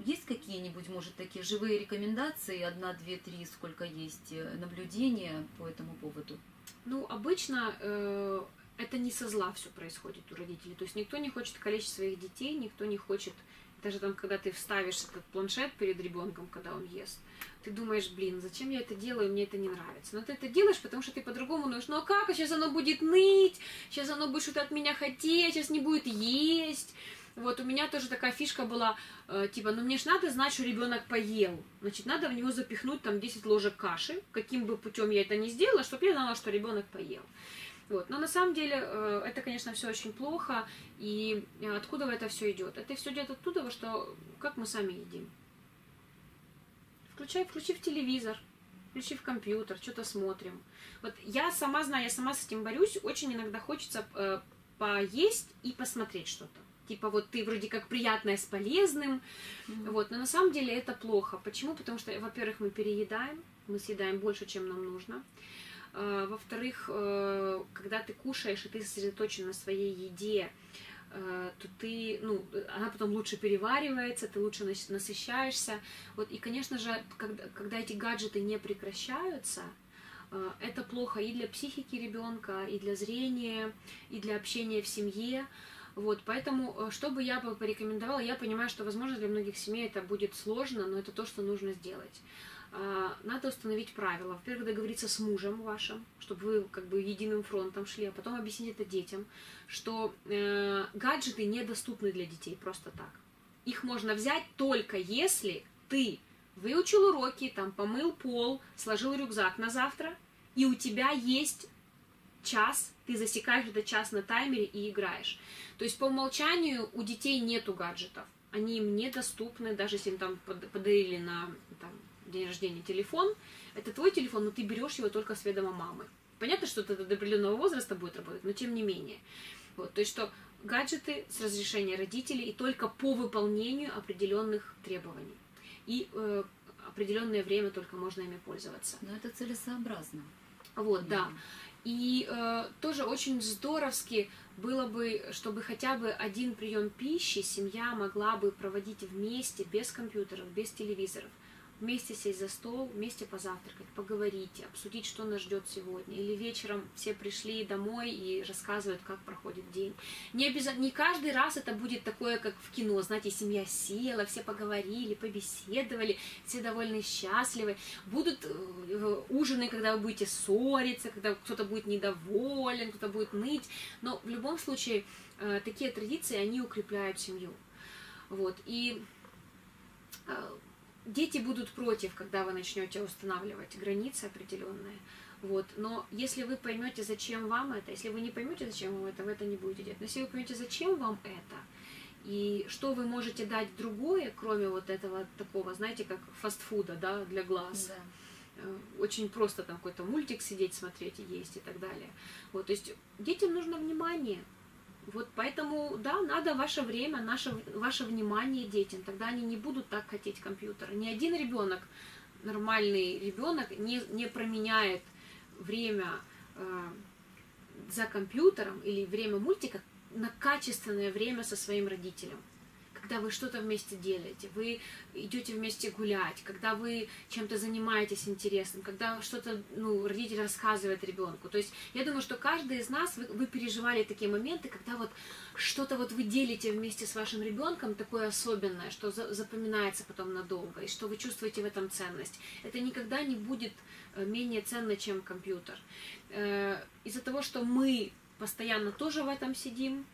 есть какие-нибудь, может, такие живые рекомендации, одна, две, три, сколько есть наблюдения по этому поводу? Ну, обычно э, это не со зла все происходит у родителей. То есть никто не хочет калечить своих детей, никто не хочет, даже там, когда ты вставишь этот планшет перед ребенком, когда он ест, ты думаешь, блин, зачем я это делаю, мне это не нравится. Но ты это делаешь, потому что ты по-другому думаешь, ну а как, сейчас оно будет ныть, сейчас оно будет что-то от меня хотеть, сейчас не будет есть. Вот у меня тоже такая фишка была, э, типа, ну мне ж надо знать, что ребенок поел. Значит, надо в него запихнуть там 10 ложек каши, каким бы путем я это ни сделала, чтобы я знала, что ребенок поел. Вот. Но на самом деле э, это, конечно, все очень плохо. И э, откуда это все идет? Это все идет оттуда, что как мы сами едим. Включай, включи в телевизор, включи в компьютер, что-то смотрим. Вот я сама знаю, я сама с этим борюсь. Очень иногда хочется поесть и посмотреть что-то. Типа вот ты вроде как приятное с полезным, mm-hmm. вот, но на самом деле это плохо. Почему? Потому что, во-первых, мы переедаем, мы съедаем больше, чем нам нужно. А, во-вторых, э, когда ты кушаешь, и ты сосредоточен на своей еде, э, то ты, ну, она потом лучше переваривается, ты лучше насыщаешься. Вот, и, конечно же, когда, когда эти гаджеты не прекращаются, э, это плохо и для психики ребенка, и для зрения, и для общения в семье. Вот, поэтому, что бы я бы порекомендовала, я понимаю, что, возможно, для многих семей это будет сложно, но это то, что нужно сделать. а, надо установить правила. Во-первых, договориться с мужем вашим, чтобы вы как бы единым фронтом шли, а потом объяснить это детям, что э, гаджеты недоступны для детей просто так. Их можно взять только если ты выучил уроки, там помыл пол, сложил рюкзак на завтра, и у тебя есть час, ты засекаешь этот час на таймере и играешь. То есть по умолчанию у детей нету гаджетов. Они им недоступны, даже если им там подарили на там, день рождения телефон, это твой телефон, но ты берешь его только с ведома мамы. Понятно, что это до определенного возраста будет работать, но тем не менее. Вот, то есть, что гаджеты с разрешения родителей и только по выполнению определенных требований. И э, определенное время только можно ими пользоваться. Но это целесообразно. Вот, да. И э, тоже очень здоровски было бы, чтобы хотя бы один прием пищи семья могла бы проводить вместе, без компьютеров, без телевизоров вместе сесть за стол, вместе позавтракать, поговорить, обсудить, что нас ждет сегодня. Или вечером все пришли домой и рассказывают, как проходит день. Не, обязательно, не каждый раз это будет такое, как в кино. Знаете, семья села, все поговорили, побеседовали, все довольны счастливы. Будут э, ужины, когда вы будете ссориться, когда кто-то будет недоволен, кто-то будет ныть. Но в любом случае э, такие традиции, они укрепляют семью. Вот. И э, дети будут против, когда вы начнете устанавливать границы определенные. Вот. Но если вы поймете, зачем вам это, если вы не поймете, зачем вам это, вы это не будете делать. Но если вы поймете, зачем вам это, и что вы можете дать другое, кроме вот этого такого, знаете, как фастфуда, да, для глаз. Да. Очень просто там какой-то мультик сидеть, смотреть и есть и так далее. Вот, то есть детям нужно внимание, вот поэтому, да, надо ваше время, наше, ваше внимание детям. Тогда они не будут так хотеть компьютера. Ни один ребенок, нормальный ребенок, не, не променяет время э, за компьютером или время мультика на качественное время со своим родителем когда вы что-то вместе делаете, вы идете вместе гулять, когда вы чем-то занимаетесь интересным, когда что-то, ну, родитель рассказывает ребенку. То есть я думаю, что каждый из нас, вы, вы переживали такие моменты, когда вот что-то вот вы делите вместе с вашим ребенком такое особенное, что за, запоминается потом надолго, и что вы чувствуете в этом ценность. Это никогда не будет э, менее ценно, чем компьютер. Э, из-за того, что мы постоянно тоже в этом сидим,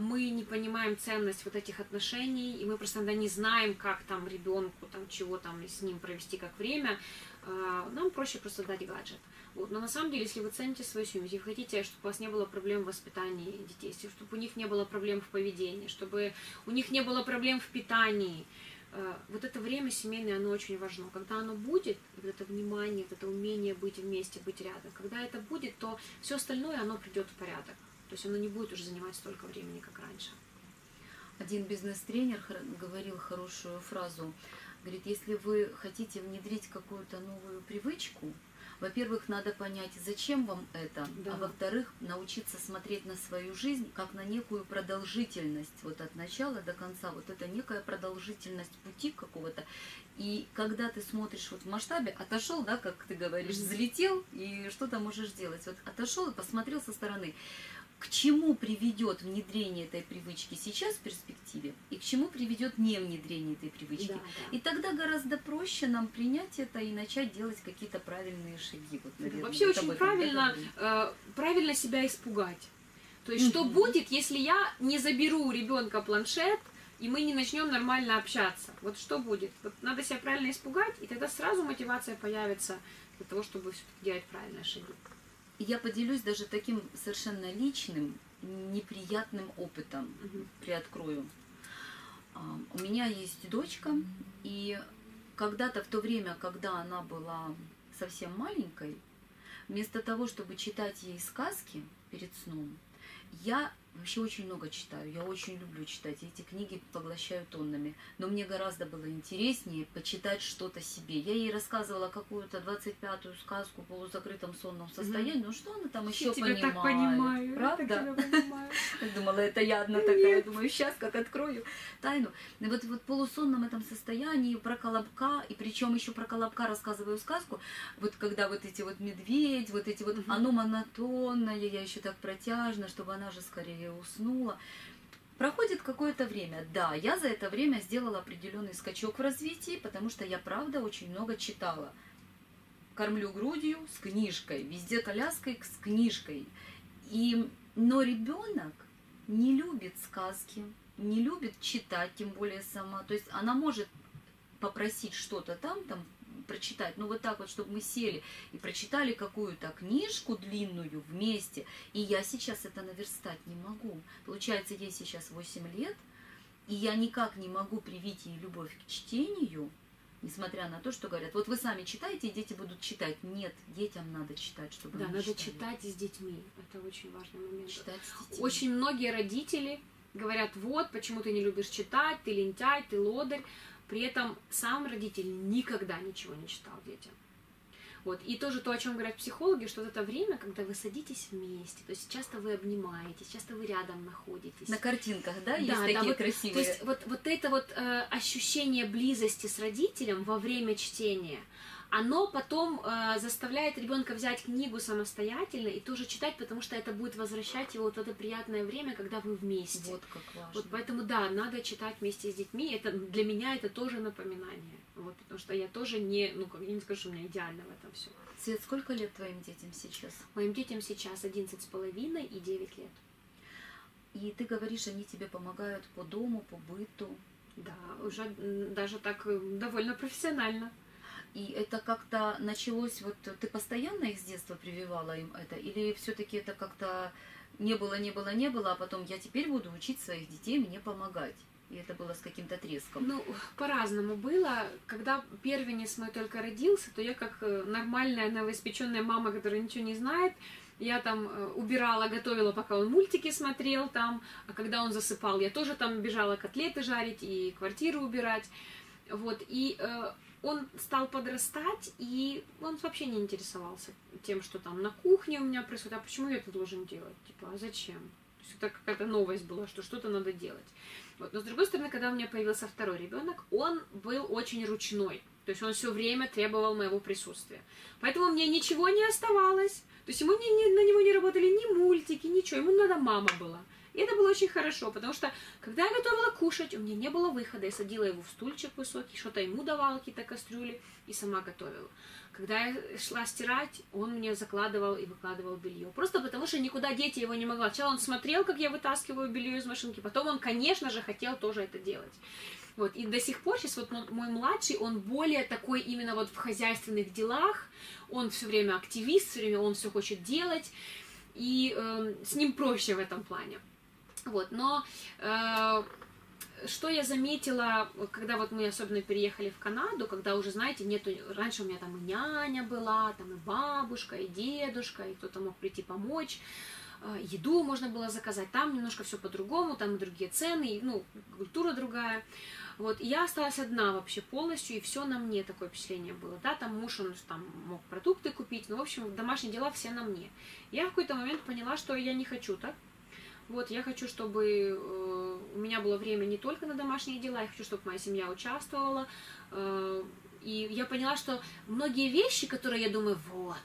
мы не понимаем ценность вот этих отношений, и мы просто иногда не знаем, как там ребенку, там, чего там с ним провести, как время, э, нам проще просто дать гаджет. Вот. Но на самом деле, если вы цените свою семью, если вы хотите, чтобы у вас не было проблем в воспитании детей, чтобы у них не было проблем в поведении, чтобы у них не было проблем в питании, э, вот это время семейное, оно очень важно. Когда оно будет, вот это внимание, вот это умение быть вместе, быть рядом, когда это будет, то все остальное, оно придет в порядок. То есть оно не будет уже занимать столько времени, как раньше. Один бизнес-тренер говорил хорошую фразу. Говорит, если вы хотите внедрить какую-то новую привычку, во-первых, надо понять, зачем вам это, да. а во-вторых, научиться смотреть на свою жизнь как на некую продолжительность, вот от начала до конца, вот это некая продолжительность пути какого-то. И когда ты смотришь вот в масштабе, отошел, да, как ты говоришь, взлетел, и что то можешь делать. Вот отошел и посмотрел со стороны к чему приведет внедрение этой привычки сейчас в перспективе и к чему приведет не внедрение этой привычки. Да, да. И тогда гораздо проще нам принять это и начать делать какие-то правильные шаги. Вот, наверное, Вообще очень правильно, э, правильно себя испугать. То есть, что будет, если я не заберу у ребенка планшет, и мы не начнем нормально общаться? Вот что будет? Вот надо себя правильно испугать, и тогда сразу мотивация появится для того, чтобы делать правильные шаги я поделюсь даже таким совершенно личным, неприятным опытом, угу. приоткрою. А, у меня есть дочка, и когда-то в то время, когда она была совсем маленькой, вместо того, чтобы читать ей сказки перед сном, я вообще очень много читаю, я очень люблю читать, эти книги поглощаю тоннами, но мне гораздо было интереснее почитать что-то себе. Я ей рассказывала какую-то 25-ю сказку в полузакрытом сонном состоянии, ну что она там еще понимает? так понимаю, правда? Я думала, это я одна такая, думаю, сейчас как открою тайну. И вот в полусонном этом состоянии про Колобка, и причем еще про Колобка рассказываю сказку, вот когда вот эти вот медведь, вот эти вот, оно монотонное, я еще так протяжно, чтобы она же скорее уснула. Проходит какое-то время. Да, я за это время сделала определенный скачок в развитии, потому что я, правда, очень много читала. Кормлю грудью с книжкой, везде коляской с книжкой. И, но ребенок не любит сказки, не любит читать, тем более сама. То есть она может попросить что-то там, там прочитать. Ну вот так вот, чтобы мы сели и прочитали какую-то книжку длинную вместе. И я сейчас это наверстать не могу. Получается, ей сейчас 8 лет, и я никак не могу привить ей любовь к чтению, несмотря на то, что говорят, вот вы сами читаете, и дети будут читать. Нет, детям надо читать, чтобы Да, надо читали. читать с детьми. Это очень важный момент. Читать с детьми. Очень многие родители говорят, вот, почему ты не любишь читать, ты лентяй, ты лодырь. При этом сам родитель никогда ничего не читал детям. Вот. И тоже то, о чем говорят психологи, что вот это время, когда вы садитесь вместе, то есть часто вы обнимаетесь, часто вы рядом находитесь. На картинках, да, есть Да, да, такие вот, красивые. То есть вот, вот это вот э, ощущение близости с родителем во время чтения, оно потом э, заставляет ребенка взять книгу самостоятельно и тоже читать, потому что это будет возвращать его вот в это приятное время, когда вы вместе. Вот как важно. Вот поэтому да, надо читать вместе с детьми. Это для меня это тоже напоминание. Вот, потому что я тоже не, ну как я не скажу, что у меня идеально в этом все. Свет, сколько лет твоим детям сейчас? Моим детям сейчас 11 с половиной и 9 лет. И ты говоришь, они тебе помогают по дому, по быту. Да, уже даже так э, довольно профессионально. И это как-то началось, вот ты постоянно их с детства прививала им это? Или все-таки это как-то не было, не было, не было, а потом я теперь буду учить своих детей мне помогать? И это было с каким-то треском. Ну, по-разному было. Когда первенец мой только родился, то я как э, нормальная новоиспеченная мама, которая ничего не знает, я там э, убирала, готовила, пока он мультики смотрел там, а когда он засыпал, я тоже там бежала котлеты жарить и квартиру убирать. Вот, и э, он стал подрастать, и он вообще не интересовался тем, что там на кухне у меня происходит, а почему я это должен делать? Типа, а зачем? То есть это какая-то новость была, что что-то надо делать. Вот. Но с другой стороны, когда у меня появился второй ребенок, он был очень ручной. То есть он все время требовал моего присутствия. Поэтому мне ничего не оставалось. То есть ему не, не- на него не работали ни мультики, ничего. Ему надо мама была. И это было очень хорошо, потому что когда я готовила кушать, у меня не было выхода. Я садила его в стульчик высокий, что-то ему давала, какие-то кастрюли, и сама готовила. Когда я шла стирать, он мне закладывал и выкладывал белье. Просто потому что никуда дети его не могла. Сначала он смотрел, как я вытаскиваю белье из машинки, потом он, конечно же, хотел тоже это делать. Вот, и до сих пор сейчас вот мо- мой младший, он более такой именно вот в хозяйственных делах, он все время активист, все время он все хочет делать, и эм, с ним проще в этом плане. Вот, но э, что я заметила, когда вот мы особенно переехали в Канаду, когда уже, знаете, нету, раньше у меня там и няня была, там и бабушка, и дедушка, и кто-то мог прийти помочь, э, еду можно было заказать, там немножко все по-другому, там другие цены, и, ну, культура другая. Вот, и я осталась одна вообще полностью, и все на мне такое впечатление было. Да, там муж, он там мог продукты купить, ну, в общем, домашние дела все на мне. Я в какой-то момент поняла, что я не хочу так. Вот, я хочу, чтобы э, у меня было время не только на домашние дела, я хочу, чтобы моя семья участвовала. Э, и я поняла, что многие вещи, которые я думаю, вот,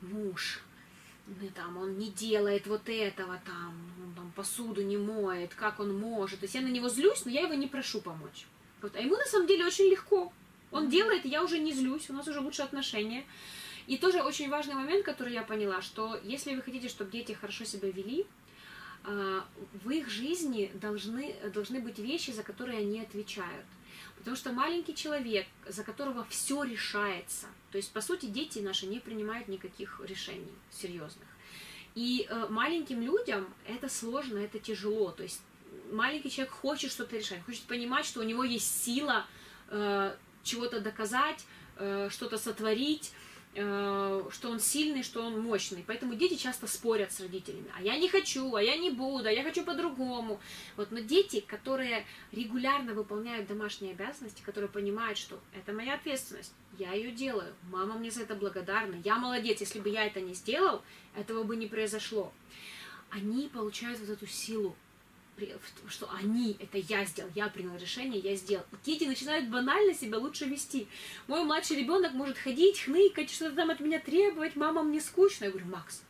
муж, ну, там, он не делает вот этого, там, он там посуду не моет, как он может. То есть я на него злюсь, но я его не прошу помочь. Вот. А ему на самом деле очень легко. Он делает, и я уже не злюсь, у нас уже лучше отношения. И тоже очень важный момент, который я поняла, что если вы хотите, чтобы дети хорошо себя вели, в их жизни должны, должны быть вещи, за которые они отвечают. Потому что маленький человек, за которого все решается, то есть, по сути, дети наши не принимают никаких решений серьезных. И э, маленьким людям это сложно, это тяжело. То есть маленький человек хочет что-то решать, хочет понимать, что у него есть сила э, чего-то доказать, э, что-то сотворить, что он сильный, что он мощный. Поэтому дети часто спорят с родителями. А я не хочу, а я не буду, а я хочу по-другому. Вот, но дети, которые регулярно выполняют домашние обязанности, которые понимают, что это моя ответственность, я ее делаю, мама мне за это благодарна, я молодец, если бы я это не сделал, этого бы не произошло. Они получают вот эту силу что они, это я сделал, я принял решение, я сделал. И дети начинают банально себя лучше вести. Мой младший ребенок может ходить, хныкать, что-то там от меня требовать, мама, мне скучно. Я говорю, Макс,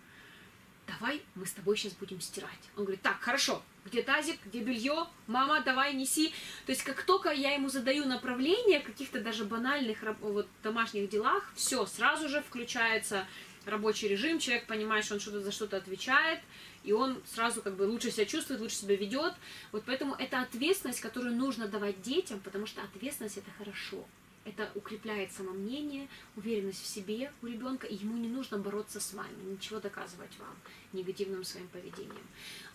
давай мы с тобой сейчас будем стирать. Он говорит, так, хорошо, где тазик, где белье, мама, давай неси. То есть как только я ему задаю направление каких-то даже банальных вот, домашних делах, все, сразу же включается рабочий режим, человек понимает, что он что-то за что-то отвечает, и он сразу как бы лучше себя чувствует, лучше себя ведет. Вот поэтому это ответственность, которую нужно давать детям, потому что ответственность это хорошо. Это укрепляет самомнение, уверенность в себе у ребенка, и ему не нужно бороться с вами, ничего доказывать вам негативным своим поведением.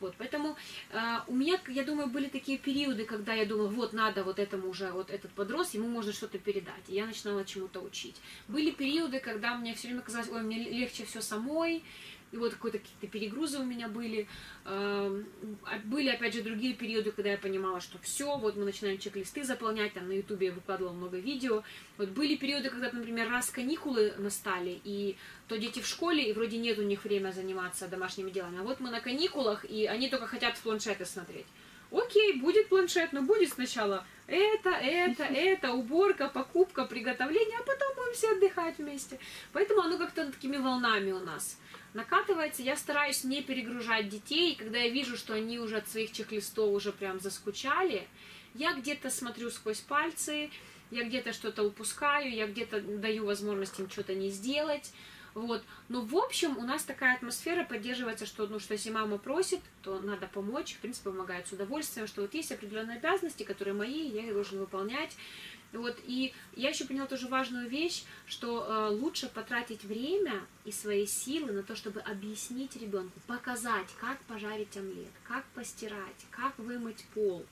Вот, поэтому э, у меня, я думаю, были такие периоды, когда я думала, вот надо вот этому уже, вот этот подрос, ему можно что-то передать, и я начинала чему-то учить. Были периоды, когда мне все время казалось, ой, мне легче все самой, и вот какие-то перегрузы у меня были. Эм, а были, опять же, другие периоды, когда я понимала, что все, вот мы начинаем чек-листы заполнять, там на ютубе я выкладывала много видео. Вот были периоды, когда, например, раз каникулы настали, и то дети в школе, и вроде нет у них времени заниматься домашними делами. А вот мы на каникулах, и они только хотят в планшеты смотреть. Окей, будет планшет, но будет сначала это, это, это, уборка, покупка, приготовление, а потом будем все отдыхать вместе. Поэтому оно как-то такими волнами у нас накатывается. Я стараюсь не перегружать детей, когда я вижу, что они уже от своих чек-листов уже прям заскучали, я где-то смотрю сквозь пальцы, я где-то что-то упускаю, я где-то даю возможность им что-то не сделать. Вот. Но в общем у нас такая атмосфера поддерживается, что, ну, что если мама просит, то надо помочь, в принципе, помогает с удовольствием, что вот есть определенные обязанности, которые мои, я их должен выполнять. Вот, и я еще поняла тоже важную вещь, что э, лучше потратить время и свои силы на то, чтобы объяснить ребенку, показать, как пожарить омлет, как постирать, как вымыть пол.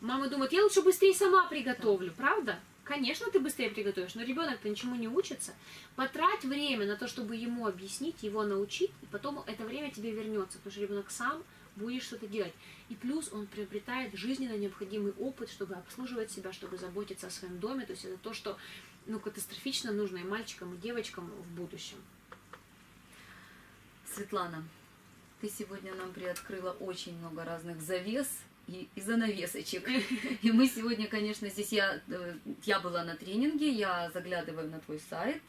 Мама думает, я лучше быстрее сама приготовлю, да. правда? Конечно, ты быстрее приготовишь, но ребенок-то ничему не учится. Потрать время на то, чтобы ему объяснить, его научить, и потом это время тебе вернется, потому что ребенок сам будет что-то делать. И плюс он приобретает жизненно необходимый опыт, чтобы обслуживать себя, чтобы заботиться о своем доме. То есть это то, что ну, катастрофично нужно и мальчикам, и девочкам в будущем. Светлана, ты сегодня нам приоткрыла очень много разных завес и, и занавесочек. И мы сегодня, конечно, здесь я, э, я была на тренинге, я заглядываю на твой сайт,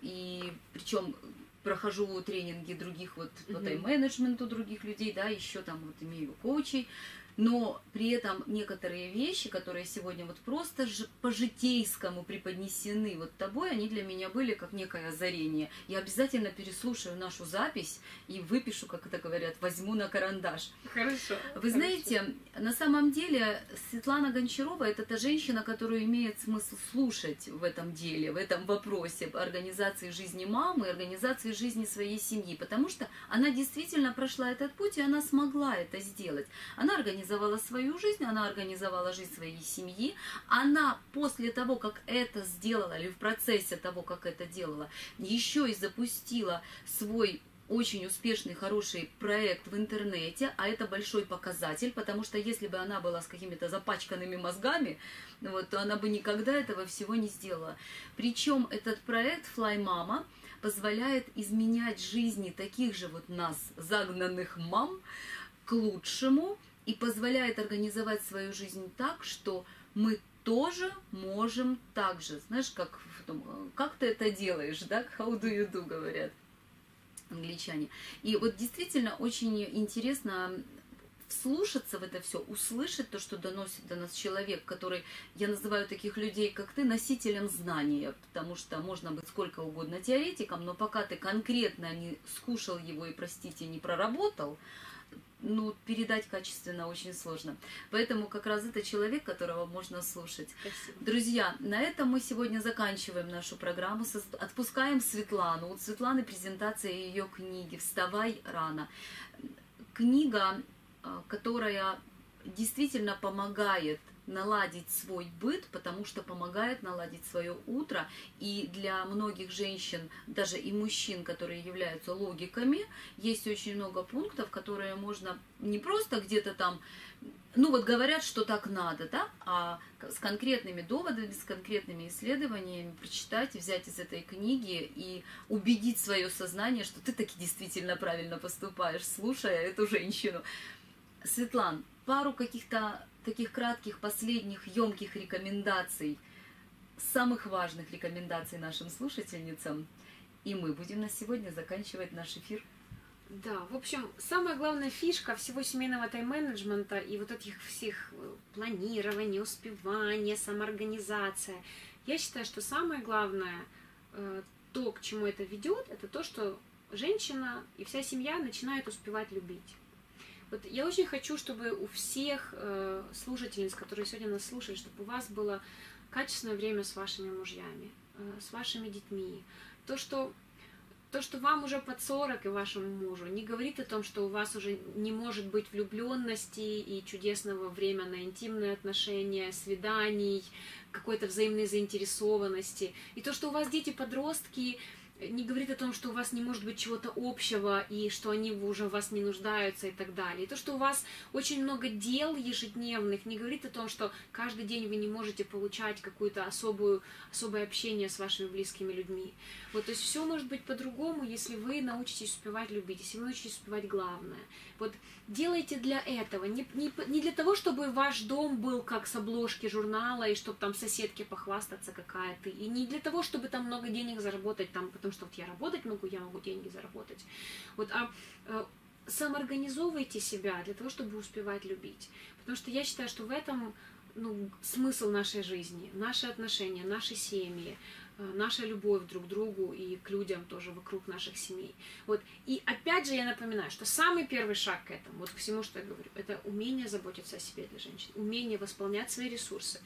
и причем прохожу тренинги других вот по тайм-менеджменту других людей, да, еще там вот имею коучей, но при этом некоторые вещи, которые сегодня вот просто по-житейскому преподнесены вот тобой, они для меня были как некое озарение. Я обязательно переслушаю нашу запись и выпишу, как это говорят, возьму на карандаш. Хорошо. Вы хорошо. знаете, на самом деле Светлана Гончарова это та женщина, которую имеет смысл слушать в этом деле, в этом вопросе организации жизни мамы, организации жизни своей семьи, потому что она действительно прошла этот путь, и она смогла это сделать. Она организовала организовала свою жизнь, она организовала жизнь своей семьи. Она после того, как это сделала, или в процессе того, как это делала, еще и запустила свой очень успешный, хороший проект в интернете, а это большой показатель, потому что если бы она была с какими-то запачканными мозгами, вот, то она бы никогда этого всего не сделала. Причем этот проект Fly Mama позволяет изменять жизни таких же вот нас, загнанных мам, к лучшему, и позволяет организовать свою жизнь так, что мы тоже можем так же, знаешь, как, как ты это делаешь, да, how do you do, говорят англичане. И вот действительно очень интересно вслушаться в это все, услышать то, что доносит до нас человек, который, я называю таких людей, как ты, носителем знания, потому что можно быть сколько угодно теоретиком, но пока ты конкретно не скушал его и, простите, не проработал, ну, передать качественно очень сложно. Поэтому как раз это человек, которого можно слушать. Спасибо. Друзья, на этом мы сегодня заканчиваем нашу программу. Отпускаем Светлану. У Светланы презентация ее книги «Вставай рано». Книга, а, которая действительно помогает наладить свой быт, потому что помогает наладить свое утро. И для многих женщин, даже и мужчин, которые являются логиками, есть очень много пунктов, которые можно не просто где-то там, ну вот говорят, что так надо, да, а с конкретными доводами, с конкретными исследованиями прочитать, взять из этой книги и убедить свое сознание, что ты таки действительно правильно поступаешь, слушая эту женщину. Светлан, пару каких-то таких кратких, последних, емких рекомендаций, самых важных рекомендаций нашим слушательницам. И мы будем на сегодня заканчивать наш эфир. Да, в общем, самая главная фишка всего семейного тайм-менеджмента и вот этих всех э, планирования, успевания, самоорганизация. Я считаю, что самое главное, э, то, к чему это ведет, это то, что женщина и вся семья начинают успевать любить. Вот я очень хочу, чтобы у всех э, слушательниц, которые сегодня нас слушали, чтобы у вас было качественное время с вашими мужьями, э, с вашими детьми. То, что то, что вам уже под 40 и вашему мужу, не говорит о том, что у вас уже не может быть влюбленности и чудесного времени на интимные отношения, свиданий, какой-то взаимной заинтересованности. И то, что у вас дети-подростки, не говорит о том, что у вас не может быть чего-то общего, и что они уже в вас не нуждаются и так далее. И то, что у вас очень много дел ежедневных, не говорит о том, что каждый день вы не можете получать какое-то особое общение с вашими близкими людьми. Вот, то есть все может быть по-другому, если вы научитесь успевать любить, если вы научитесь успевать главное. Вот делайте для этого, не, не, не для того, чтобы ваш дом был как с обложки журнала, и чтобы там соседке похвастаться, какая ты, и не для того, чтобы там много денег заработать, там, потому что вот я работать могу, я могу деньги заработать. Вот, а э, самоорганизовывайте себя для того, чтобы успевать любить. Потому что я считаю, что в этом ну, смысл нашей жизни, наши отношения, наши семьи, Э, наша любовь друг к другу и к людям тоже вокруг наших семей. Вот. И опять же я напоминаю, что самый первый шаг к этому, вот к всему, что я говорю, это умение заботиться о себе для женщин, умение восполнять свои ресурсы,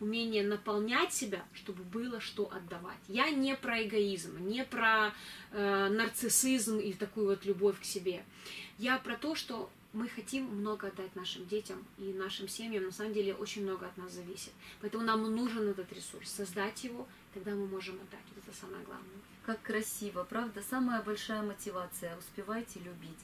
умение наполнять себя, чтобы было что отдавать. Я не про эгоизм, не про э, нарциссизм и такую вот любовь к себе. Я про то, что мы хотим много отдать нашим детям и нашим семьям. На самом деле очень много от нас зависит. Поэтому нам нужен этот ресурс, создать его, тогда мы можем отдать. Вот это самое главное. Как красиво, правда? Самая большая мотивация. Успевайте любить.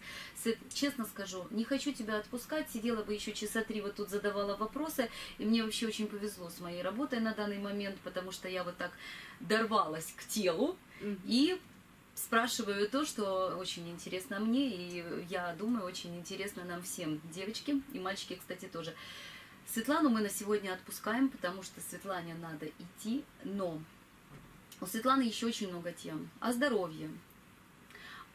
Честно скажу, не хочу тебя отпускать. Сидела бы еще часа три вот тут задавала вопросы. И мне вообще очень повезло с моей работой на данный момент, потому что я вот так дорвалась к телу. Mm-hmm. И спрашиваю то, что очень интересно мне, и я думаю, очень интересно нам всем, девочки и мальчики, кстати, тоже. Светлану мы на сегодня отпускаем, потому что Светлане надо идти, но у Светланы еще очень много тем. О здоровье,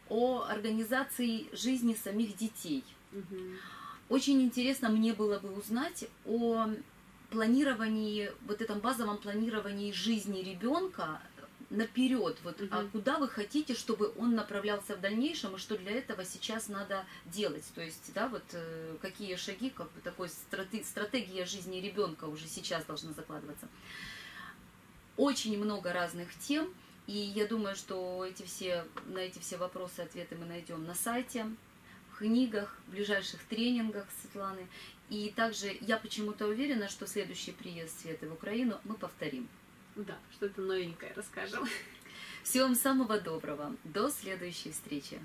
о организации жизни самих детей. Угу. Очень интересно мне было бы узнать о планировании, вот этом базовом планировании жизни ребенка наперед, вот, угу. а куда вы хотите, чтобы он направлялся в дальнейшем, и что для этого сейчас надо делать, то есть, да, вот э, какие шаги, как бы такой стратегия жизни ребенка уже сейчас должна закладываться очень много разных тем, и я думаю, что эти все, на эти все вопросы ответы мы найдем на сайте, в книгах, в ближайших тренингах Светланы. И также я почему-то уверена, что следующий приезд Светы в Украину мы повторим. Да, что-то новенькое расскажем. Всего вам самого доброго. До следующей встречи.